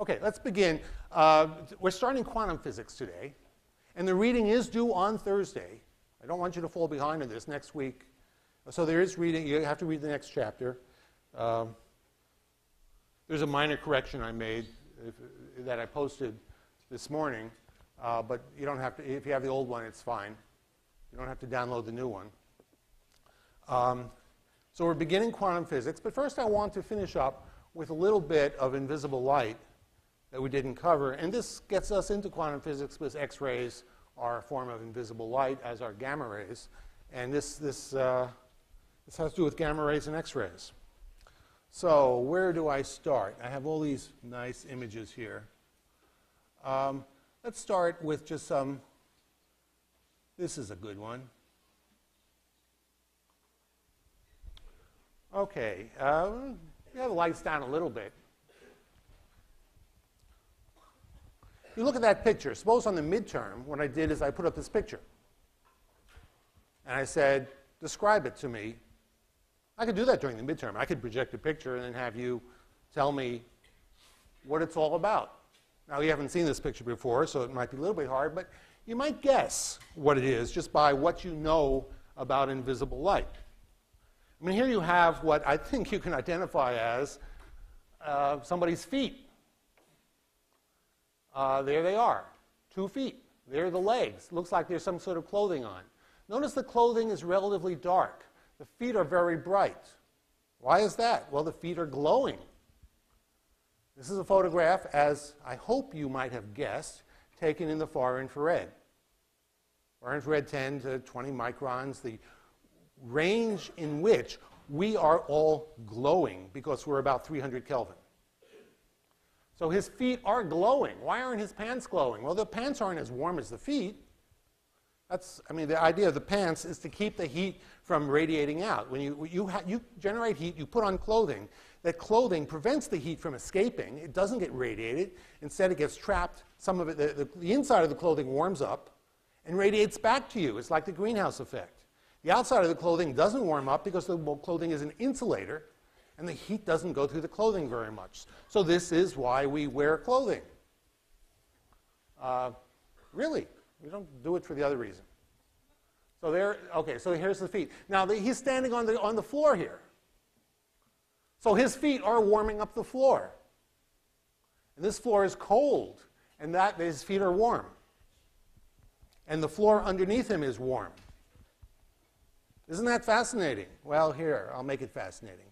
Okay, let's begin. Uh, we're starting quantum physics today, and the reading is due on Thursday. I don't want you to fall behind on this next week. So there is reading. You have to read the next chapter. Um, there's a minor correction I made if, that I posted this morning, uh, but you don't have to. If you have the old one, it's fine. You don't have to download the new one. Um, so we're beginning quantum physics, but first I want to finish up with a little bit of invisible light that we didn't cover. And this gets us into quantum physics because X-rays are a form of invisible light, as are gamma rays. And this, this, uh, this has to do with gamma rays and X-rays. So where do I start? I have all these nice images here. Um, let's start with just some, this is a good one. Okay, uh, yeah, the lights down a little bit. You look at that picture. Suppose on the midterm, what I did is I put up this picture. And I said, describe it to me. I could do that during the midterm. I could project a picture and then have you tell me what it's all about. Now, you haven't seen this picture before, so it might be a little bit hard, but you might guess what it is just by what you know about invisible light. I mean, here you have what I think you can identify as uh, somebody's feet. Uh, there they are, two feet. There are the legs. Looks like there's some sort of clothing on. Notice the clothing is relatively dark. The feet are very bright. Why is that? Well, the feet are glowing. This is a photograph, as I hope you might have guessed, taken in the far infrared. Far infrared 10 to 20 microns, the range in which we are all glowing because we're about 300 Kelvin. So his feet are glowing. Why aren't his pants glowing? Well, the pants aren't as warm as the feet. That's, I mean, the idea of the pants is to keep the heat from radiating out. When you, you, you generate heat, you put on clothing. That clothing prevents the heat from escaping. It doesn't get radiated. Instead, it gets trapped. Some of it, the, the, the inside of the clothing warms up and radiates back to you. It's like the greenhouse effect. The outside of the clothing doesn't warm up because the clothing is an insulator and the heat doesn't go through the clothing very much. So this is why we wear clothing. Uh, really, we don't do it for the other reason. So there, okay, so here's the feet. Now the, he's standing on the, on the floor here. So his feet are warming up the floor. And this floor is cold, and that his feet are warm. And the floor underneath him is warm. Isn't that fascinating? Well, here, I'll make it fascinating.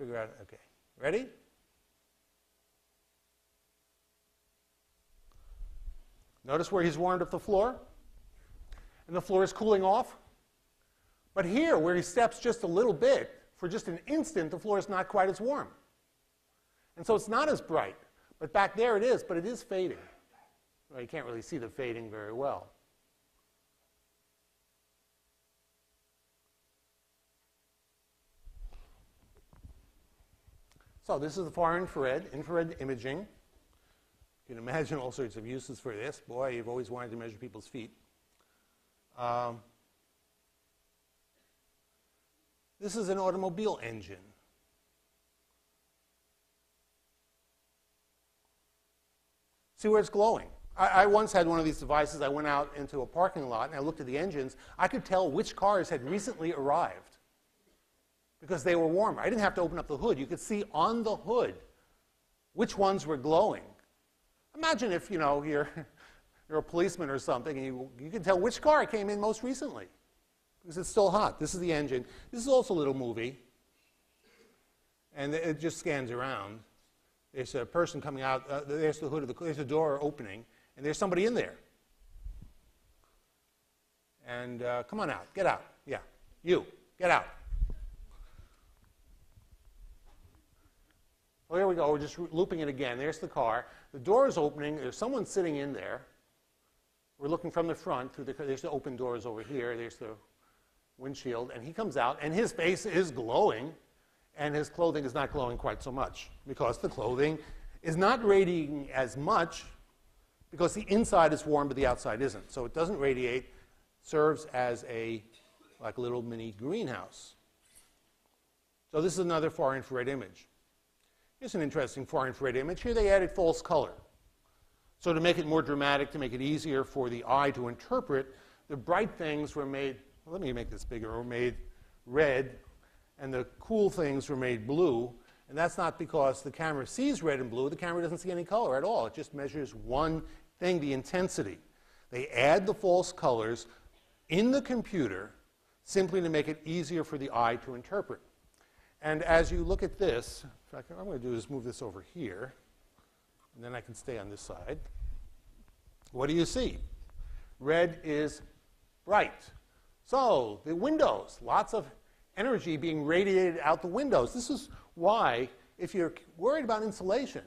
Figure out, okay. Ready? Notice where he's warmed up the floor? And the floor is cooling off. But here, where he steps just a little bit, for just an instant, the floor is not quite as warm. And so it's not as bright. But back there it is, but it is fading. Well, you can't really see the fading very well. So this is the far infrared, infrared imaging. You can imagine all sorts of uses for this. Boy, you've always wanted to measure people's feet. Um, this is an automobile engine. See where it's glowing. I, I, once had one of these devices. I went out into a parking lot and I looked at the engines. I could tell which cars had recently arrived because they were warmer. I didn't have to open up the hood. You could see on the hood which ones were glowing. Imagine if, you know, you're, you're a policeman or something and you, you can tell which car came in most recently because it's still hot. This is the engine. This is also a little movie. And it just scans around. There's a person coming out. Uh, there's the hood of the there's a door opening, and there's somebody in there. And uh, come on out. Get out. Yeah. You. Get out. Oh, here we go. We're just looping it again. There's the car. The door is opening. There's someone sitting in there. We're looking from the front through the. There's the open doors over here. There's the windshield, and he comes out, and his face is glowing, and his clothing is not glowing quite so much because the clothing is not radiating as much because the inside is warm, but the outside isn't. So it doesn't radiate. Serves as a like a little mini greenhouse. So this is another far infrared image. Here's an interesting far infrared image. Here they added false color. So to make it more dramatic, to make it easier for the eye to interpret, the bright things were made, well, let me make this bigger, were made red, and the cool things were made blue. And that's not because the camera sees red and blue. The camera doesn't see any color at all. It just measures one thing, the intensity. They add the false colors in the computer simply to make it easier for the eye to interpret. And as you look at this, in fact, what I'm going to do is move this over here, and then I can stay on this side. What do you see? Red is bright. So, the windows, lots of energy being radiated out the windows. This is why, if you're worried about insulation,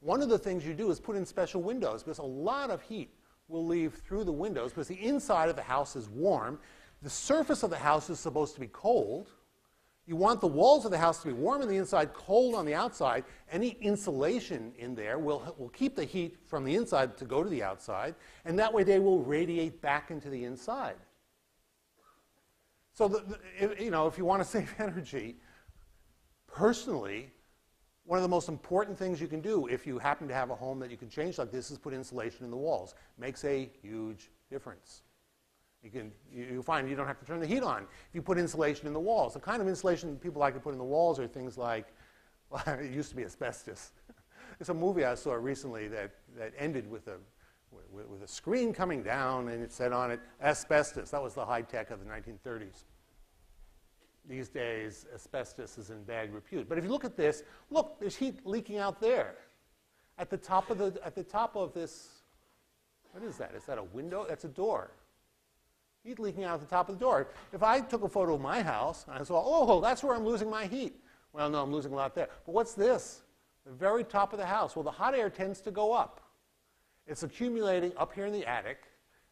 one of the things you do is put in special windows because a lot of heat will leave through the windows because the inside of the house is warm. The surface of the house is supposed to be cold. You want the walls of the house to be warm on the inside, cold on the outside. Any insulation in there will, will keep the heat from the inside to go to the outside, and that way they will radiate back into the inside. So, the, the, you know, if you want to save energy, personally, one of the most important things you can do if you happen to have a home that you can change like this is put insulation in the walls. Makes a huge difference. You can you find you don't have to turn the heat on if you put insulation in the walls. The kind of insulation people like to put in the walls are things like, well, it used to be asbestos. There's a movie I saw recently that, that ended with a, with, with a screen coming down and it said on it, asbestos. That was the high tech of the 1930s. These days, asbestos is in bad repute. But if you look at this, look, there's heat leaking out there. At the top of, the, at the top of this, what is that? Is that a window? That's a door heat leaking out the top of the door. If I took a photo of my house and I saw, oh, that's where I'm losing my heat. Well, no, I'm losing a lot there. But what's this? The very top of the house. Well, the hot air tends to go up. It's accumulating up here in the attic,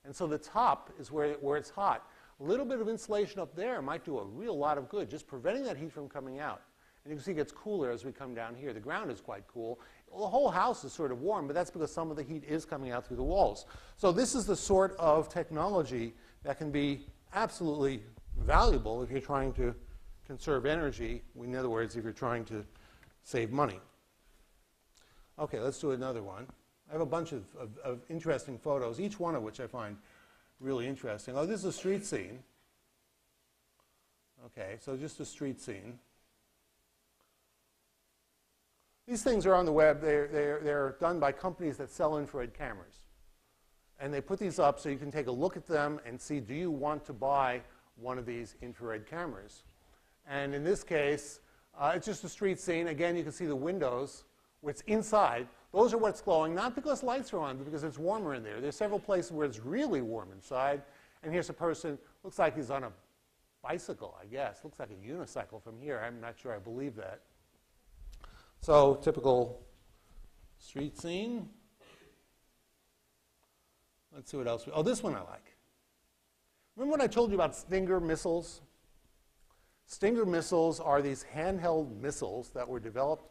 and so the top is where, where it's hot. A little bit of insulation up there might do a real lot of good, just preventing that heat from coming out. And you can see it gets cooler as we come down here. The ground is quite cool. The whole house is sort of warm, but that's because some of the heat is coming out through the walls. So this is the sort of technology that can be absolutely valuable if you're trying to conserve energy. In other words, if you're trying to save money. Okay, let's do another one. I have a bunch of, of, of, interesting photos, each one of which I find really interesting. Oh, this is a street scene. Okay, so just a street scene. These things are on the web. They're, they're, they're done by companies that sell infrared cameras and they put these up so you can take a look at them and see do you want to buy one of these infrared cameras. And in this case, uh, it's just a street scene. Again, you can see the windows where it's inside. Those are what's glowing, not because lights are on, but because it's warmer in there. There's several places where it's really warm inside. And here's a person, looks like he's on a bicycle, I guess. Looks like a unicycle from here. I'm not sure I believe that. So, typical street scene. Let's see what else. We, oh, this one I like. Remember when I told you about Stinger missiles? Stinger missiles are these handheld missiles that were developed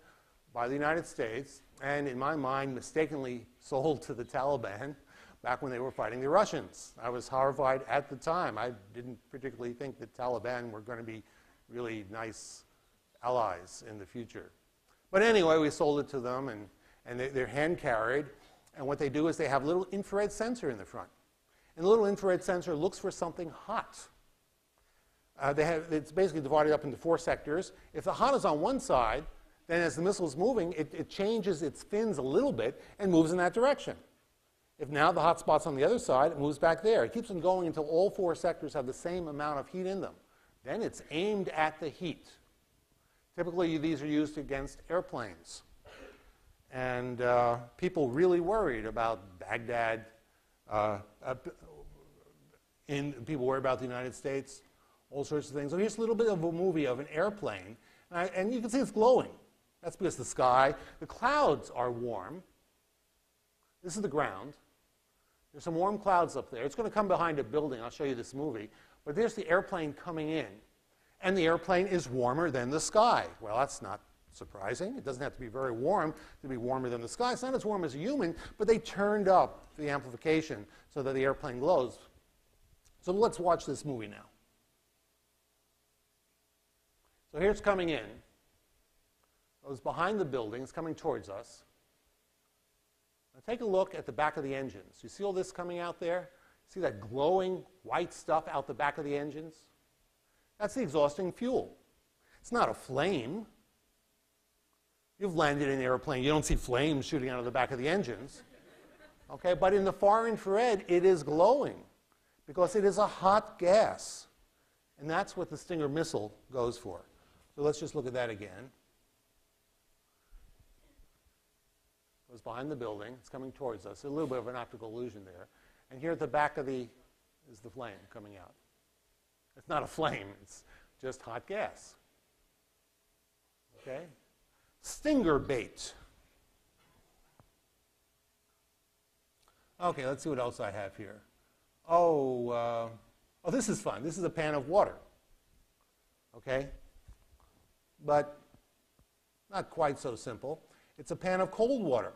by the United States and, in my mind, mistakenly sold to the Taliban back when they were fighting the Russians. I was horrified at the time. I didn't particularly think that Taliban were going to be really nice allies in the future. But anyway, we sold it to them, and, and they, are hand carried. And what they do is they have a little infrared sensor in the front. And the little infrared sensor looks for something hot. Uh, they have, it's basically divided up into four sectors. If the hot is on one side, then as the missile is moving, it, it changes its fins a little bit and moves in that direction. If now the hot spot's on the other side, it moves back there. It keeps on going until all four sectors have the same amount of heat in them. Then it's aimed at the heat. Typically, these are used against airplanes. And uh, people really worried about Baghdad. Uh, in, people worry about the United States, all sorts of things. So here's a little bit of a movie of an airplane. And, I, and you can see it's glowing. That's because the sky, the clouds are warm. This is the ground. There's some warm clouds up there. It's going to come behind a building. I'll show you this movie. But there's the airplane coming in. And the airplane is warmer than the sky. Well, that's not surprising. It doesn't have to be very warm to be warmer than the sky. It's not as warm as a human, but they turned up the amplification so that the airplane glows. So let's watch this movie now. So here's coming in. Goes behind the building. It's coming towards us. Now take a look at the back of the engines. You see all this coming out there? See that glowing white stuff out the back of the engines? That's the exhausting fuel. It's not a flame. You've landed in an airplane, you don't see flames shooting out of the back of the engines. Okay, but in the far infrared, it is glowing because it is a hot gas. And that's what the Stinger missile goes for. So let's just look at that again. It goes behind the building. It's coming towards us. A little bit of an optical illusion there. And here at the back of the is the flame coming out. It's not a flame. It's just hot gas. Okay? Stinger bait. Okay, let's see what else I have here. Oh, uh, oh, this is fun. This is a pan of water. Okay? But not quite so simple. It's a pan of cold water.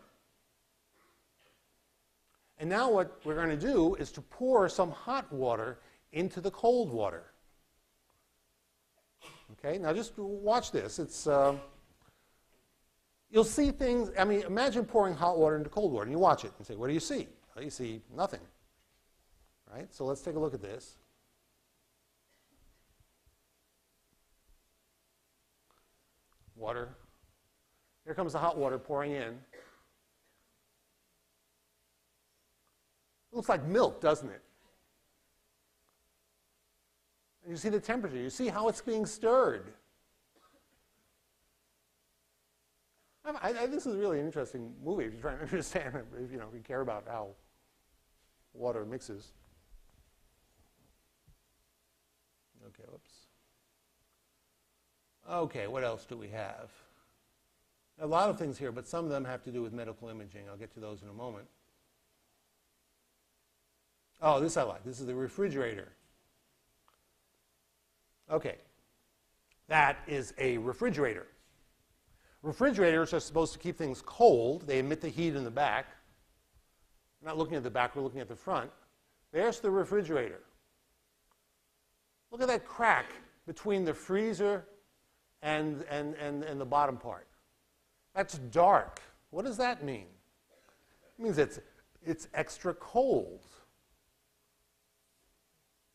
And now what we're going to do is to pour some hot water into the cold water. Okay, now just watch this. It's, uh, you'll see things, I mean, imagine pouring hot water into cold water, and you watch it and say, what do you see? Well, you see nothing. Right? So let's take a look at this. Water. Here comes the hot water pouring in. It looks like milk, doesn't it? And you see the temperature. You see how it's being stirred. I, I, this is a really interesting movie if you're trying to understand, if you know, if you care about how water mixes. Okay, whoops. Okay, what else do we have? A lot of things here, but some of them have to do with medical imaging. I'll get to those in a moment. Oh, this I like. This is the refrigerator. Okay. That is a refrigerator. Refrigerators are supposed to keep things cold. They emit the heat in the back. We're not looking at the back, we're looking at the front. There's the refrigerator. Look at that crack between the freezer and, and, and, and the bottom part. That's dark. What does that mean? It means it's, it's extra cold.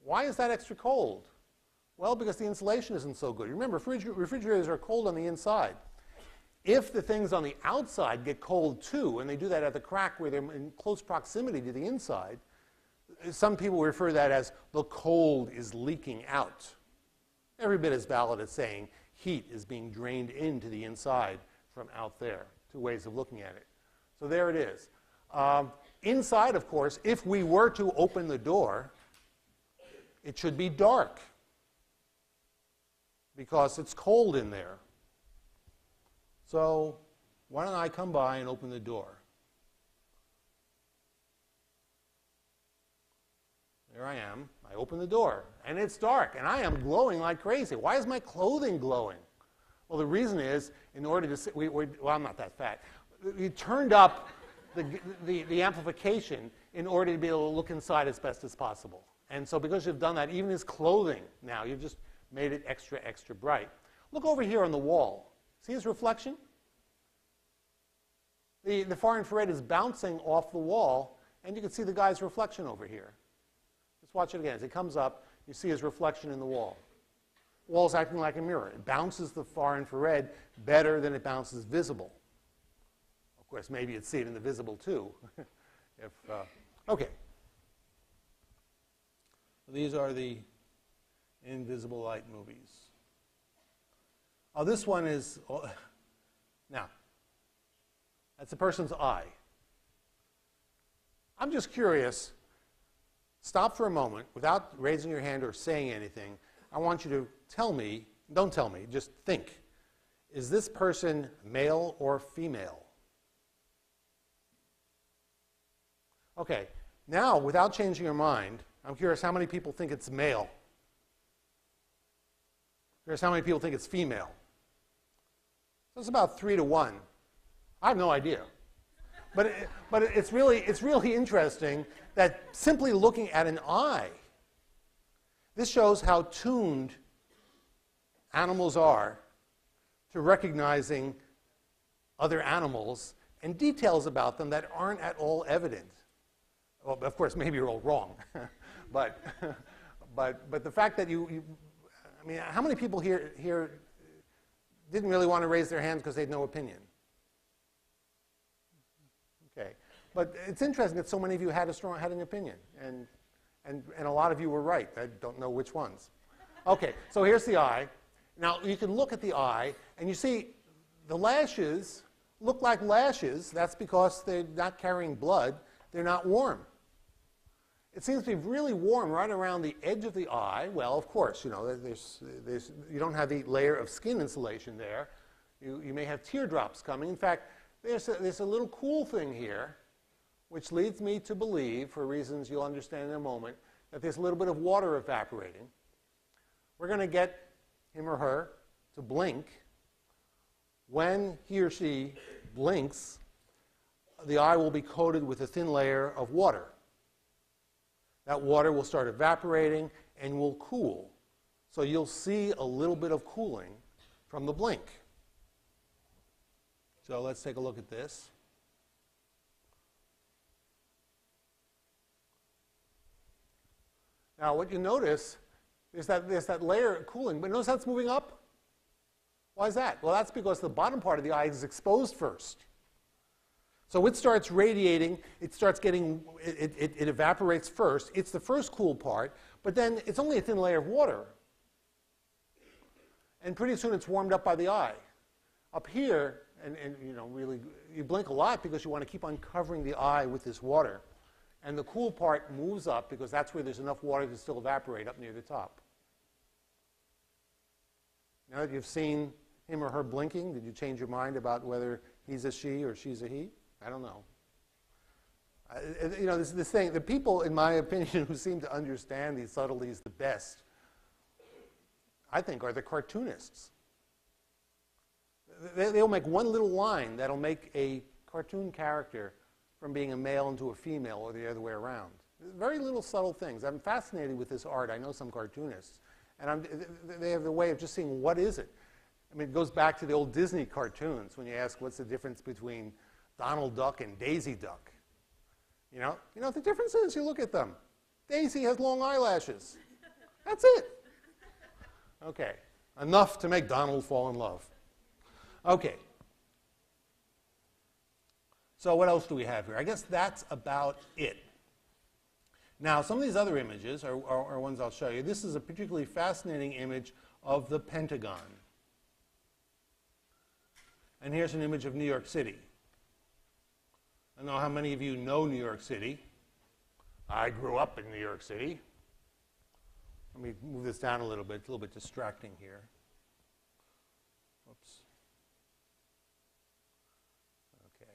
Why is that extra cold? Well, because the insulation isn't so good. Remember, refrigerators are cold on the inside. If the things on the outside get cold too, and they do that at the crack where they're in close proximity to the inside, some people refer to that as the cold is leaking out. Every bit as valid as saying heat is being drained into the inside from out there. Two ways of looking at it. So there it is. Um, inside, of course, if we were to open the door, it should be dark because it's cold in there. So why don't I come by and open the door? There I am. I open the door, and it's dark, and I am glowing like crazy. Why is my clothing glowing? Well, the reason is, in order to, we, we, well, I'm not that fat. We turned up the, the, the amplification in order to be able to look inside as best as possible. And so because you've done that, even his clothing now, you've just made it extra, extra bright. Look over here on the wall. See his reflection? The, the far infrared is bouncing off the wall, and you can see the guy's reflection over here. Let's watch it again. As it comes up, you see his reflection in the wall. The wall's acting like a mirror. It bounces the far infrared better than it bounces visible. Of course, maybe you'd see it in the visible too. if, uh, okay. These are the invisible light movies. Oh, this one is, oh, now, that's a person's eye. I'm just curious. Stop for a moment without raising your hand or saying anything. I want you to tell me, don't tell me, just think. Is this person male or female? Okay, now without changing your mind, I'm curious how many people think it's male? Curious how many people think it's female? So it's about three to one. I have no idea. But, it, but it's, really, it's really interesting that simply looking at an eye, this shows how tuned animals are to recognizing other animals and details about them that aren't at all evident. Well, of course, maybe you're all wrong, but, but, but the fact that you, you, I mean, how many people here, here didn't really want to raise their hands because they had no opinion? Okay. But it's interesting that so many of you had, a strong, had an opinion, and, and, and a lot of you were right. I don't know which ones. Okay, so here's the eye. Now, you can look at the eye, and you see the lashes look like lashes. That's because they're not carrying blood. They're not warm. It seems to be really warm right around the edge of the eye. Well, of course, you know, there's, there's, you don't have the layer of skin insulation there. You, you may have teardrops coming. In fact, there's a, there's a little cool thing here, which leads me to believe, for reasons you'll understand in a moment, that there's a little bit of water evaporating. We're going to get him or her to blink. When he or she blinks, the eye will be coated with a thin layer of water. That water will start evaporating and will cool. So you'll see a little bit of cooling from the blink. So let's take a look at this. Now, what you notice is that there's that layer cooling, but notice that's moving up. Why is that? Well, that's because the bottom part of the eye is exposed first. So it starts radiating, it starts getting, it, it, it, evaporates first. It's the first cool part, but then it's only a thin layer of water. And pretty soon it's warmed up by the eye. Up here, and, and you know, really, you blink a lot because you want to keep on covering the eye with this water. And the cool part moves up because that's where there's enough water to still evaporate up near the top. Now that you've seen him or her blinking, did you change your mind about whether he's a she or she's a he? I don't know. Uh, you know, this, is this thing, the people, in my opinion, who seem to understand these subtleties the best, I think, are the cartoonists. They, they'll make one little line that'll make a cartoon character from being a male into a female or the other way around. Very little subtle things. I'm fascinated with this art. I know some cartoonists. And I'm, they have the way of just seeing what is it. I mean, it goes back to the old Disney cartoons when you ask what's the difference between Donald Duck and Daisy Duck. You know, you know what the difference is? You look at them. Daisy has long eyelashes. That's it. Okay, enough to make Donald fall in love. Okay. So what else do we have here? I guess that's about it. Now, some of these other images are, are, are ones I'll show you. This is a particularly fascinating image of the Pentagon. And here's an image of New York City. I don't know how many of you know New York City. I grew up in New York City. Let me move this down a little bit. It's a little bit distracting here. Oops. Okay.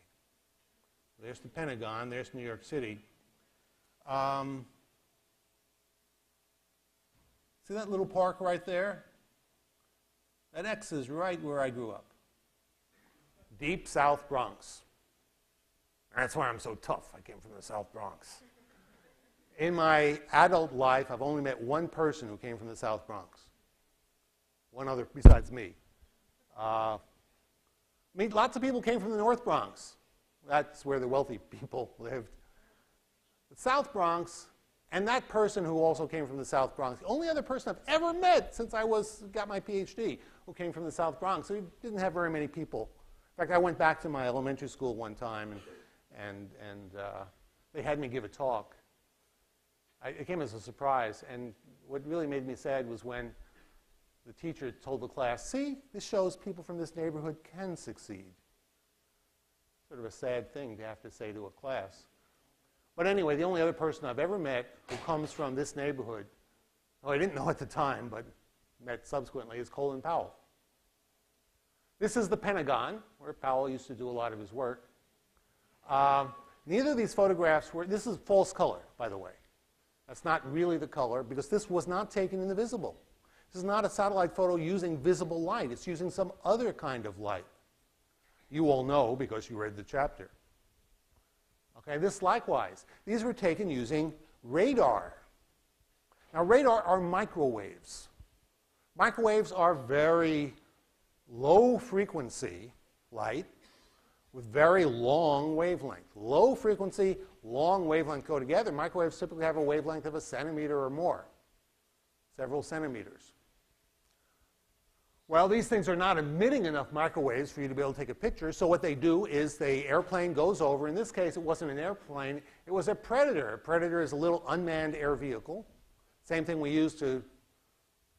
There's the Pentagon. There's New York City. Um, see that little park right there? That X is right where I grew up. Deep South Bronx. That's why I'm so tough. I came from the South Bronx. In my adult life, I've only met one person who came from the South Bronx. One other besides me. Uh, I mean, lots of people came from the North Bronx. That's where the wealthy people lived. The South Bronx, and that person who also came from the South Bronx, the only other person I've ever met since I was got my PhD who came from the South Bronx. So we didn't have very many people. In fact, I went back to my elementary school one time, and and, and uh, they had me give a talk. I, it came as a surprise, and what really made me sad was when the teacher told the class, see, this shows people from this neighborhood can succeed. Sort of a sad thing to have to say to a class. But anyway, the only other person I've ever met who comes from this neighborhood, who I didn't know at the time, but met subsequently, is Colin Powell. This is the Pentagon, where Powell used to do a lot of his work. Um, neither of these photographs were, this is false color, by the way. That's not really the color because this was not taken in the visible. This is not a satellite photo using visible light. It's using some other kind of light. You all know because you read the chapter. Okay, this likewise. These were taken using radar. Now, radar are microwaves. Microwaves are very low frequency light with very long wavelength. Low frequency, long wavelength go together. Microwaves typically have a wavelength of a centimeter or more, several centimeters. Well, these things are not emitting enough microwaves for you to be able to take a picture. So what they do is the airplane goes over. In this case, it wasn't an airplane. It was a Predator. A Predator is a little unmanned air vehicle. Same thing we use to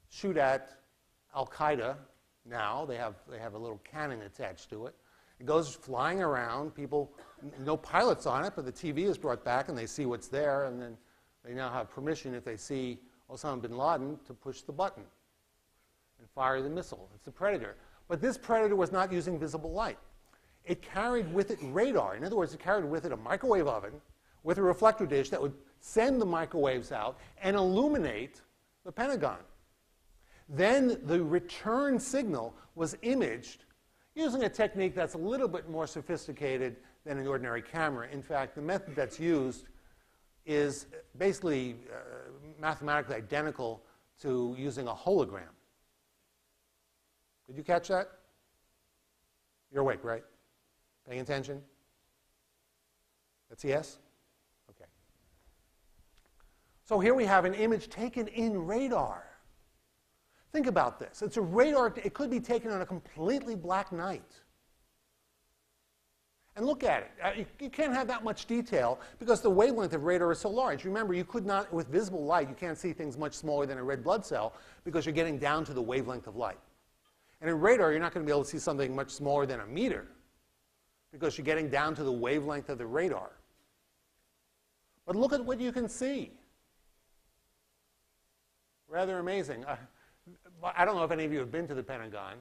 shoot at Al-Qaeda now. They have, they have a little cannon attached to it. It goes flying around. People, no pilots on it, but the TV is brought back and they see what's there. And then they now have permission, if they see Osama bin Laden, to push the button and fire the missile. It's a predator. But this predator was not using visible light. It carried with it radar. In other words, it carried with it a microwave oven with a reflector dish that would send the microwaves out and illuminate the Pentagon. Then the return signal was imaged using a technique that's a little bit more sophisticated than an ordinary camera. In fact, the method that's used is basically uh, mathematically identical to using a hologram. Did you catch that? You're awake, right? Paying attention? That's yes? Okay. So here we have an image taken in radar. Think about this. It's a radar, it could be taken on a completely black night. And look at it. Uh, you, can't have that much detail because the wavelength of radar is so large. Remember, you could not, with visible light, you can't see things much smaller than a red blood cell because you're getting down to the wavelength of light. And in radar, you're not going to be able to see something much smaller than a meter because you're getting down to the wavelength of the radar. But look at what you can see. Rather amazing. Uh, I don't know if any of you have been to the Pentagon,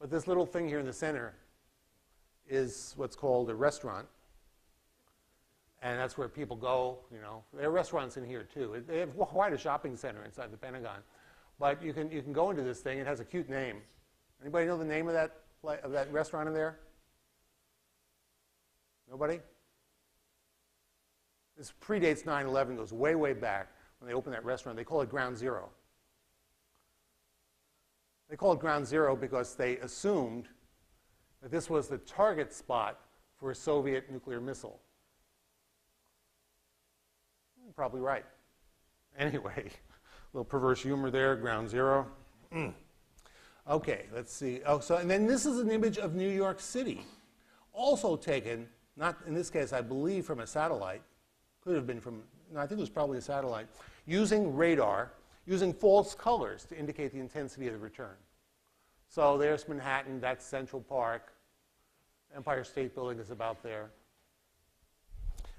but this little thing here in the center is what's called a restaurant. And that's where people go, you know. There are restaurants in here too. They have quite a shopping center inside the Pentagon. But you can, you can go into this thing. It has a cute name. Anybody know the name of that, of that restaurant in there? Nobody? This predates 9 11, goes way, way back when they opened that restaurant. They call it Ground Zero. They call it Ground Zero because they assumed that this was the target spot for a Soviet nuclear missile. Probably right. Anyway, a little perverse humor there, Ground Zero. Mm. Okay, let's see. Oh, so, and then this is an image of New York City, also taken, not in this case, I believe, from a satellite. Could have been from, no, I think it was probably a satellite, using radar, using false colors to indicate the intensity of the return. So there's Manhattan, that's Central Park. Empire State Building is about there.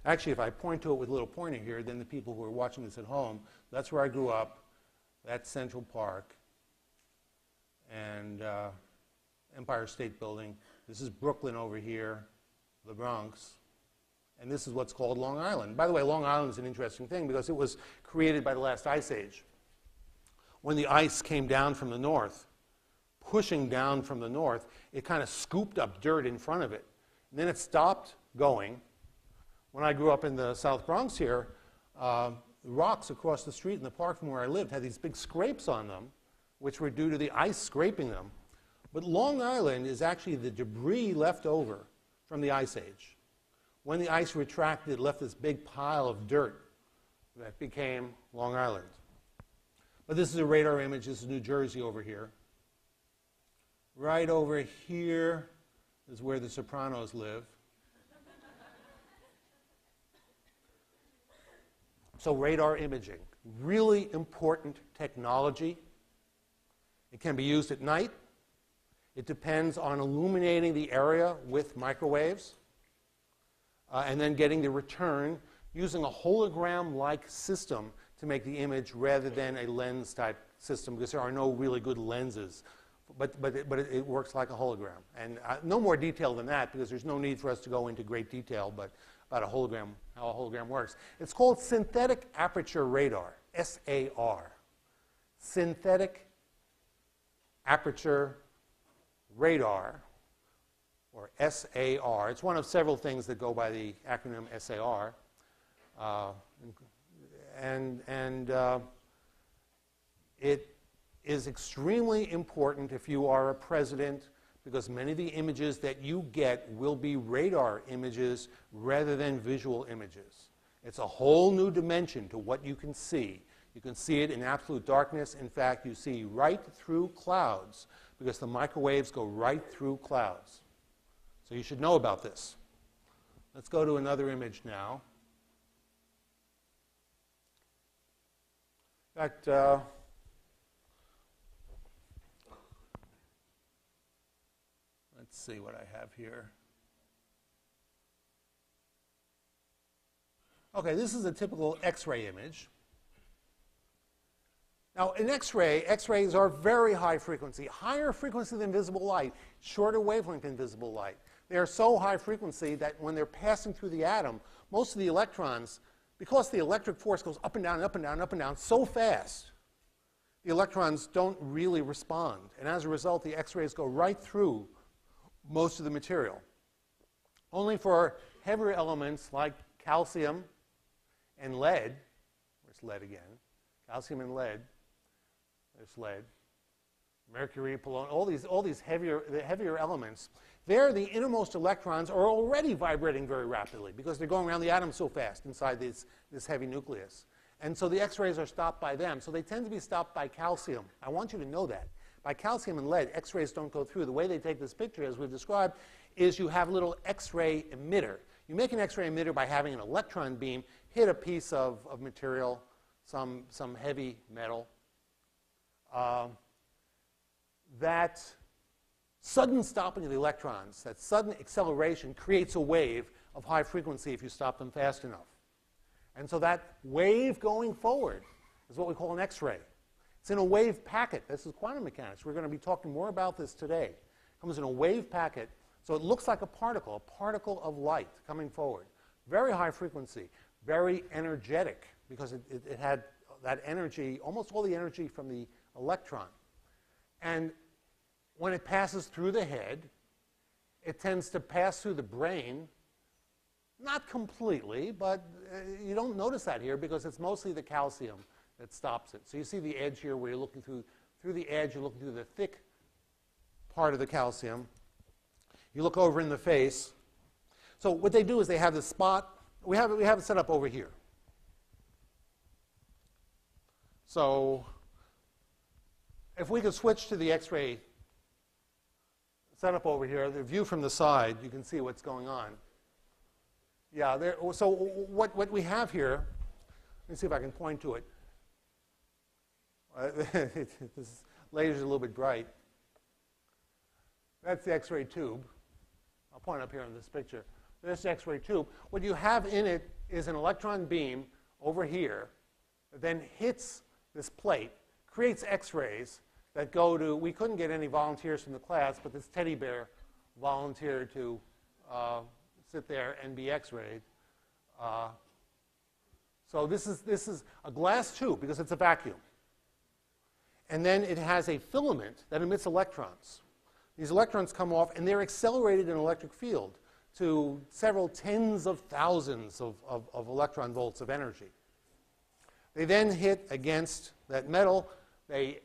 Actually, if I point to it with a little pointer here, then the people who are watching this at home, that's where I grew up. That's Central Park and uh, Empire State Building. This is Brooklyn over here, the Bronx. And this is what's called Long Island. By the way, Long Island is an interesting thing because it was created by the last ice age. When the ice came down from the north, pushing down from the north, it kind of scooped up dirt in front of it. And then it stopped going. When I grew up in the South Bronx here, uh, rocks across the street in the park from where I lived had these big scrapes on them which were due to the ice scraping them. But Long Island is actually the debris left over from the Ice Age. When the ice retracted, it left this big pile of dirt that became Long Island. But this is a radar image. This is New Jersey over here. Right over here is where the Sopranos live. so, radar imaging, really important technology it can be used at night. It depends on illuminating the area with microwaves uh, and then getting the return using a hologram like system to make the image rather than a lens type system because there are no really good lenses. But, but, it, but it, works like a hologram. And uh, no more detail than that because there's no need for us to go into great detail but about a hologram, how a hologram works. It's called synthetic aperture radar, SAR. Synthetic aperture radar, or SAR. It's one of several things that go by the acronym SAR. Uh, and and uh, it is extremely important if you are a president because many of the images that you get will be radar images rather than visual images. It's a whole new dimension to what you can see. You can see it in absolute darkness. In fact, you see right through clouds because the microwaves go right through clouds. So you should know about this. Let's go to another image now. In fact, uh, let's see what I have here. Okay, this is a typical X-ray image. Now, in X-ray, X-rays are very high frequency, higher frequency than visible light, shorter wavelength than visible light. They are so high frequency that when they're passing through the atom, most of the electrons, because the electric force goes up and down and up and down and up and down so fast, the electrons don't really respond. And as a result, the X-rays go right through most of the material. Only for heavier elements like calcium and lead, where's lead again? Calcium and lead, there's lead, mercury, polonium, all these, all these heavier, the heavier elements. There, the innermost electrons are already vibrating very rapidly because they're going around the atom so fast inside this, this heavy nucleus. And so the X-rays are stopped by them. So they tend to be stopped by calcium. I want you to know that. By calcium and lead, X-rays don't go through. The way they take this picture, as we've described, is you have a little X-ray emitter. You make an X-ray emitter by having an electron beam hit a piece of, of material, some, some heavy metal, uh, that sudden stopping of the electrons, that sudden acceleration creates a wave of high frequency if you stop them fast enough. And so that wave going forward is what we call an X-ray. It's in a wave packet. This is quantum mechanics. We're going to be talking more about this today. It comes in a wave packet, so it looks like a particle, a particle of light coming forward. Very high frequency, very energetic, because it, it, it had that energy, almost all the energy from the electron. And when it passes through the head, it tends to pass through the brain, not completely, but uh, you don't notice that here because it's mostly the calcium that stops it. So you see the edge here where you're looking through, through the edge, you're looking through the thick part of the calcium. You look over in the face. So what they do is they have this spot. We have, it, we have it set up over here. So if we could switch to the X-ray setup over here, the view from the side, you can see what's going on. Yeah, there, so what, what we have here, let me see if I can point to it. Uh, this laser's a little bit bright. That's the X-ray tube. I'll point up here in this picture. This X-ray tube. What you have in it is an electron beam over here that then hits this plate, creates X-rays, that go to, we couldn't get any volunteers from the class, but this teddy bear volunteered to uh, sit there and be x-rayed. Uh, so this is, this is a glass tube because it's a vacuum. And then it has a filament that emits electrons. These electrons come off and they're accelerated in an electric field to several tens of thousands of, of, of electron volts of energy. They then hit against that metal. They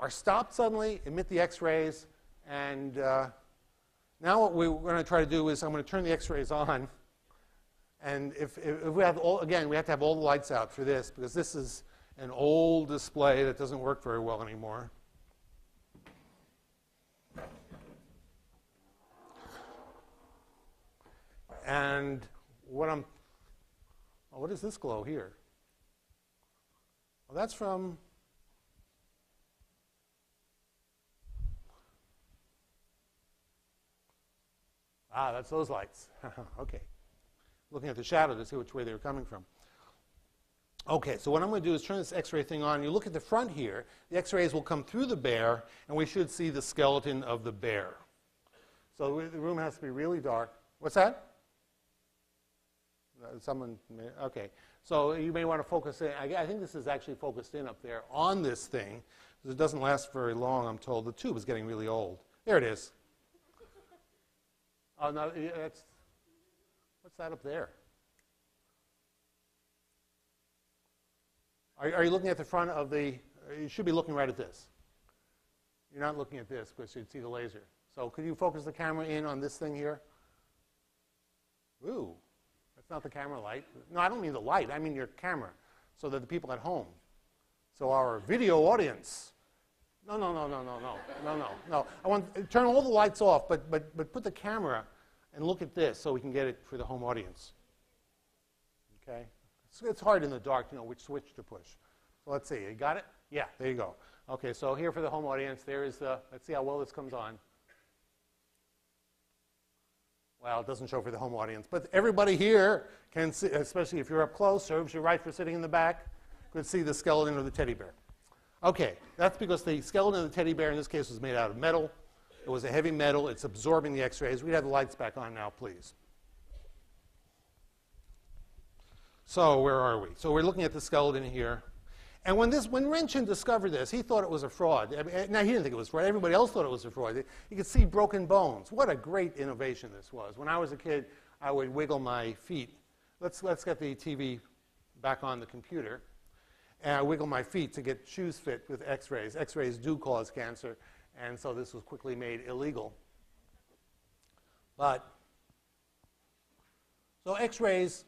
are stopped suddenly, emit the X-rays, and uh, now what we're going to try to do is I'm going to turn the X-rays on. And if, if we have all, again, we have to have all the lights out for this because this is an old display that doesn't work very well anymore. And what I'm, oh, what is this glow here? Well, that's from Ah, that's those lights. okay. Looking at the shadow to see which way they were coming from. Okay, so what I'm going to do is turn this x-ray thing on. You look at the front here. The x-rays will come through the bear, and we should see the skeleton of the bear. So the room has to be really dark. What's that? Uh, someone, may, okay. So you may want to focus in. I, I think this is actually focused in up there on this thing. It doesn't last very long, I'm told. The tube is getting really old. There it is. Oh, no, that's, what's that up there? Are, are you looking at the front of the, you should be looking right at this. You're not looking at this because you'd see the laser. So could you focus the camera in on this thing here? Ooh, that's not the camera light. No, I don't mean the light. I mean your camera, so that the people at home. So our video audience. No, no, no, no, no, no, no, no, no. I want to turn all the lights off, but but but put the camera and look at this so we can get it for the home audience. Okay, it's, it's hard in the dark to know which switch to push. So let's see. You got it? Yeah, there you go. Okay, so here for the home audience, there is the. Let's see how well this comes on. Well, it doesn't show for the home audience, but everybody here can see, especially if you're up close, serves you right for sitting in the back, could see the skeleton of the teddy bear. Okay, that's because the skeleton of the teddy bear in this case was made out of metal. It was a heavy metal. It's absorbing the X-rays. We'd have the lights back on now, please. So where are we? So we're looking at the skeleton here. And when, this, when Röntgen discovered this, he thought it was a fraud. I mean, eh, now, he didn't think it was fraud. Everybody else thought it was a fraud. You could see broken bones. What a great innovation this was. When I was a kid, I would wiggle my feet. Let's, let's get the TV back on the computer. And I wiggle my feet to get shoes fit with x-rays. X-rays do cause cancer, and so this was quickly made illegal. But, so x-rays,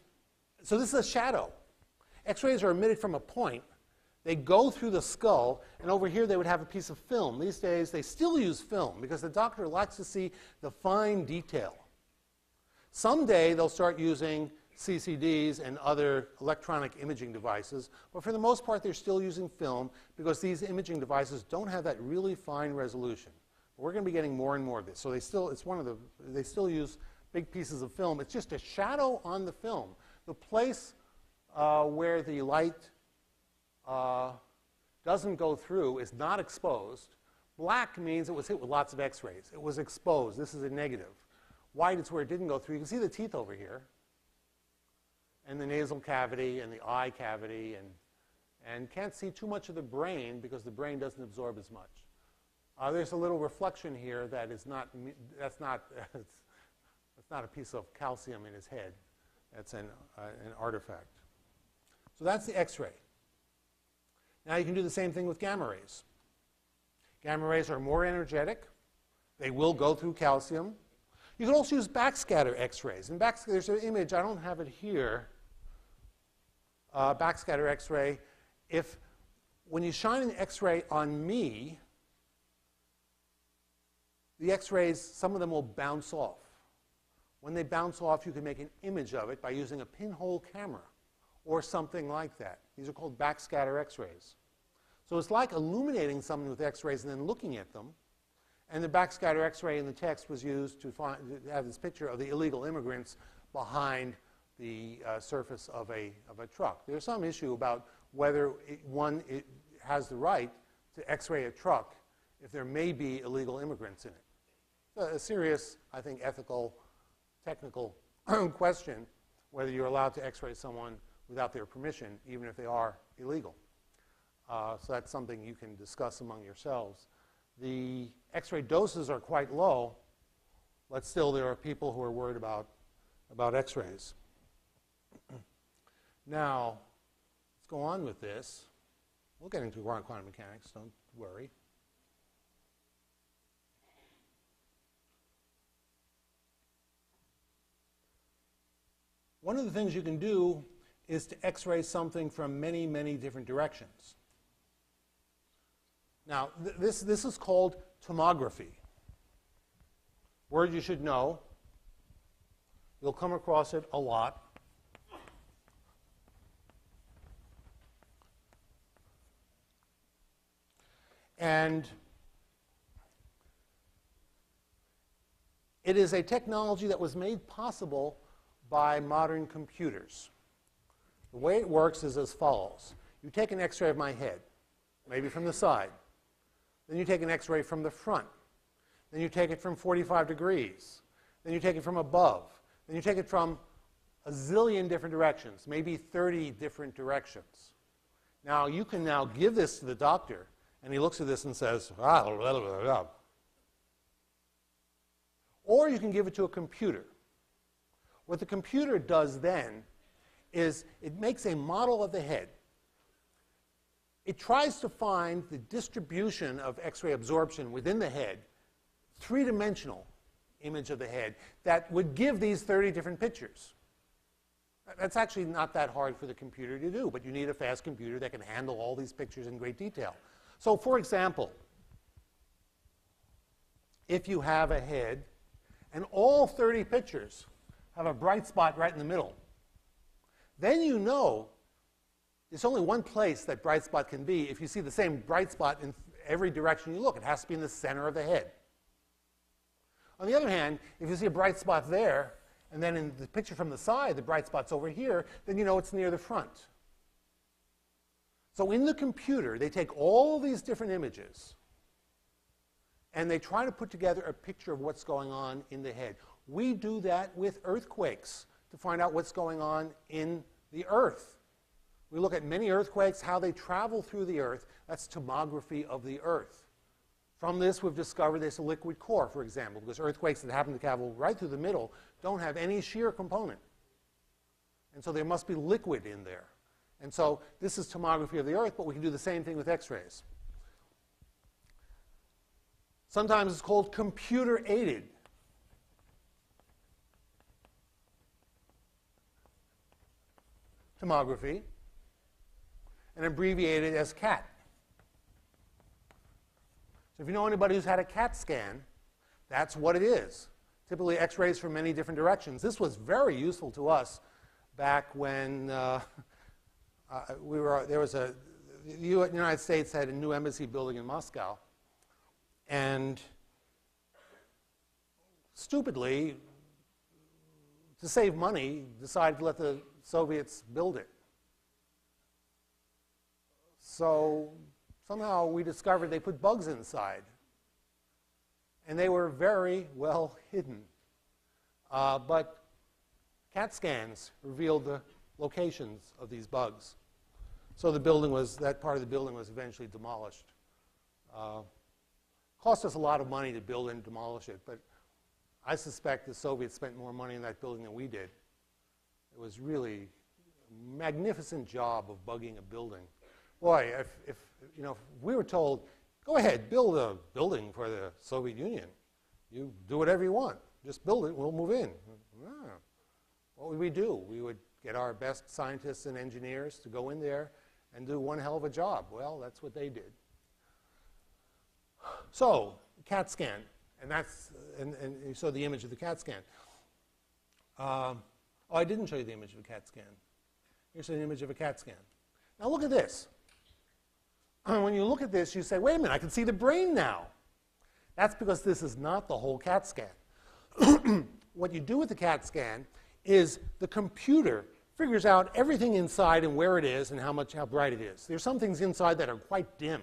so this is a shadow. X-rays are emitted from a point they go through the skull, and over here they would have a piece of film. These days they still use film because the doctor likes to see the fine detail. Someday they'll start using CCDs and other electronic imaging devices, but for the most part they're still using film because these imaging devices don't have that really fine resolution. We're going to be getting more and more of this. So they still, it's one of the, they still use big pieces of film. It's just a shadow on the film. The place uh, where the light uh, doesn't go through, is not exposed. Black means it was hit with lots of x-rays. It was exposed. This is a negative. White is where it didn't go through. You can see the teeth over here, and the nasal cavity, and the eye cavity, and, and can't see too much of the brain because the brain doesn't absorb as much. Uh, there's a little reflection here that is not, that's not, that's not a piece of calcium in his head. That's an, uh, an artifact. So that's the X-ray. Now you can do the same thing with gamma rays. Gamma rays are more energetic. They will go through calcium. You can also use backscatter X-rays. And back, there's an image, I don't have it here, uh, backscatter X-ray. If, when you shine an X-ray on me, the X-rays, some of them will bounce off. When they bounce off, you can make an image of it by using a pinhole camera or something like that. These are called backscatter X-rays. So it's like illuminating something with X-rays and then looking at them. And the backscatter X-ray in the text was used to, find, to have this picture of the illegal immigrants behind the uh, surface of a, of a truck. There's some issue about whether it, one it has the right to X-ray a truck if there may be illegal immigrants in it. a serious, I think, ethical, technical question whether you're allowed to X-ray someone without their permission, even if they are illegal. Uh, so that's something you can discuss among yourselves. The X-ray doses are quite low, but still there are people who are worried about, about X-rays. now, let's go on with this. We'll get into quantum mechanics, don't worry. One of the things you can do is to x-ray something from many, many different directions. Now, th this, this is called tomography. Word you should know. You'll come across it a lot. And it is a technology that was made possible by modern computers. The way it works is as follows. You take an x-ray of my head, maybe from the side. Then you take an x-ray from the front. Then you take it from 45 degrees. Then you take it from above. Then you take it from a zillion different directions, maybe 30 different directions. Now, you can now give this to the doctor, and he looks at this and says, ah, blah, blah, blah, Or you can give it to a computer. What the computer does then is it makes a model of the head. It tries to find the distribution of X-ray absorption within the head, three-dimensional image of the head, that would give these 30 different pictures. That's actually not that hard for the computer to do, but you need a fast computer that can handle all these pictures in great detail. So for example, if you have a head and all 30 pictures have a bright spot right in the middle, then you know there's only one place that bright spot can be if you see the same bright spot in every direction you look. It has to be in the center of the head. On the other hand, if you see a bright spot there, and then in the picture from the side, the bright spot's over here, then you know it's near the front. So in the computer, they take all these different images and they try to put together a picture of what's going on in the head. We do that with earthquakes to find out what's going on in the earth. We look at many earthquakes, how they travel through the earth. That's tomography of the earth. From this, we've discovered there's a liquid core, for example, because earthquakes that happen to travel right through the middle don't have any shear component. And so there must be liquid in there. And so this is tomography of the Earth, but we can do the same thing with X-rays. Sometimes it's called computer-aided. tomography, and abbreviated as CAT. So if you know anybody who's had a CAT scan, that's what it is. Typically x-rays from many different directions. This was very useful to us back when uh, uh, we were, there was a, the United States had a new embassy building in Moscow. And stupidly, to save money, decided to let the Soviets build it. So somehow we discovered they put bugs inside. And they were very well hidden. Uh, but CAT scans revealed the locations of these bugs. So the building was, that part of the building was eventually demolished. Uh, cost us a lot of money to build and demolish it, but I suspect the Soviets spent more money in that building than we did. It was really a magnificent job of bugging a building boy, if, if, you know, if we were told, go ahead, build a building for the Soviet Union. You do whatever you want. Just build it, we'll move in. Ah. What would we do? We would get our best scientists and engineers to go in there and do one hell of a job. Well, that's what they did. So, CAT scan, and that's, and, and you saw the image of the CAT scan. Um, oh, I didn't show you the image of a CAT scan. Here's an image of a CAT scan. Now look at this. When you look at this, you say, wait a minute, I can see the brain now. That's because this is not the whole CAT scan. what you do with the CAT scan is the computer figures out everything inside and where it is and how much how bright it is. There's some things inside that are quite dim,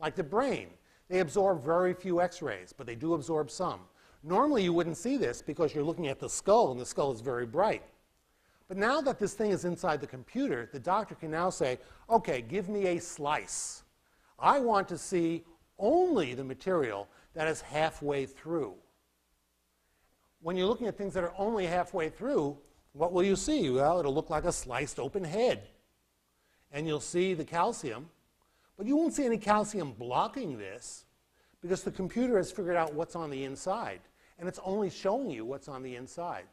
like the brain. They absorb very few X-rays, but they do absorb some. Normally you wouldn't see this because you're looking at the skull and the skull is very bright. But now that this thing is inside the computer, the doctor can now say, okay, give me a slice. I want to see only the material that is halfway through. When you're looking at things that are only halfway through, what will you see? Well, it'll look like a sliced open head. And you'll see the calcium, but you won't see any calcium blocking this because the computer has figured out what's on the inside, and it's only showing you what's on the inside.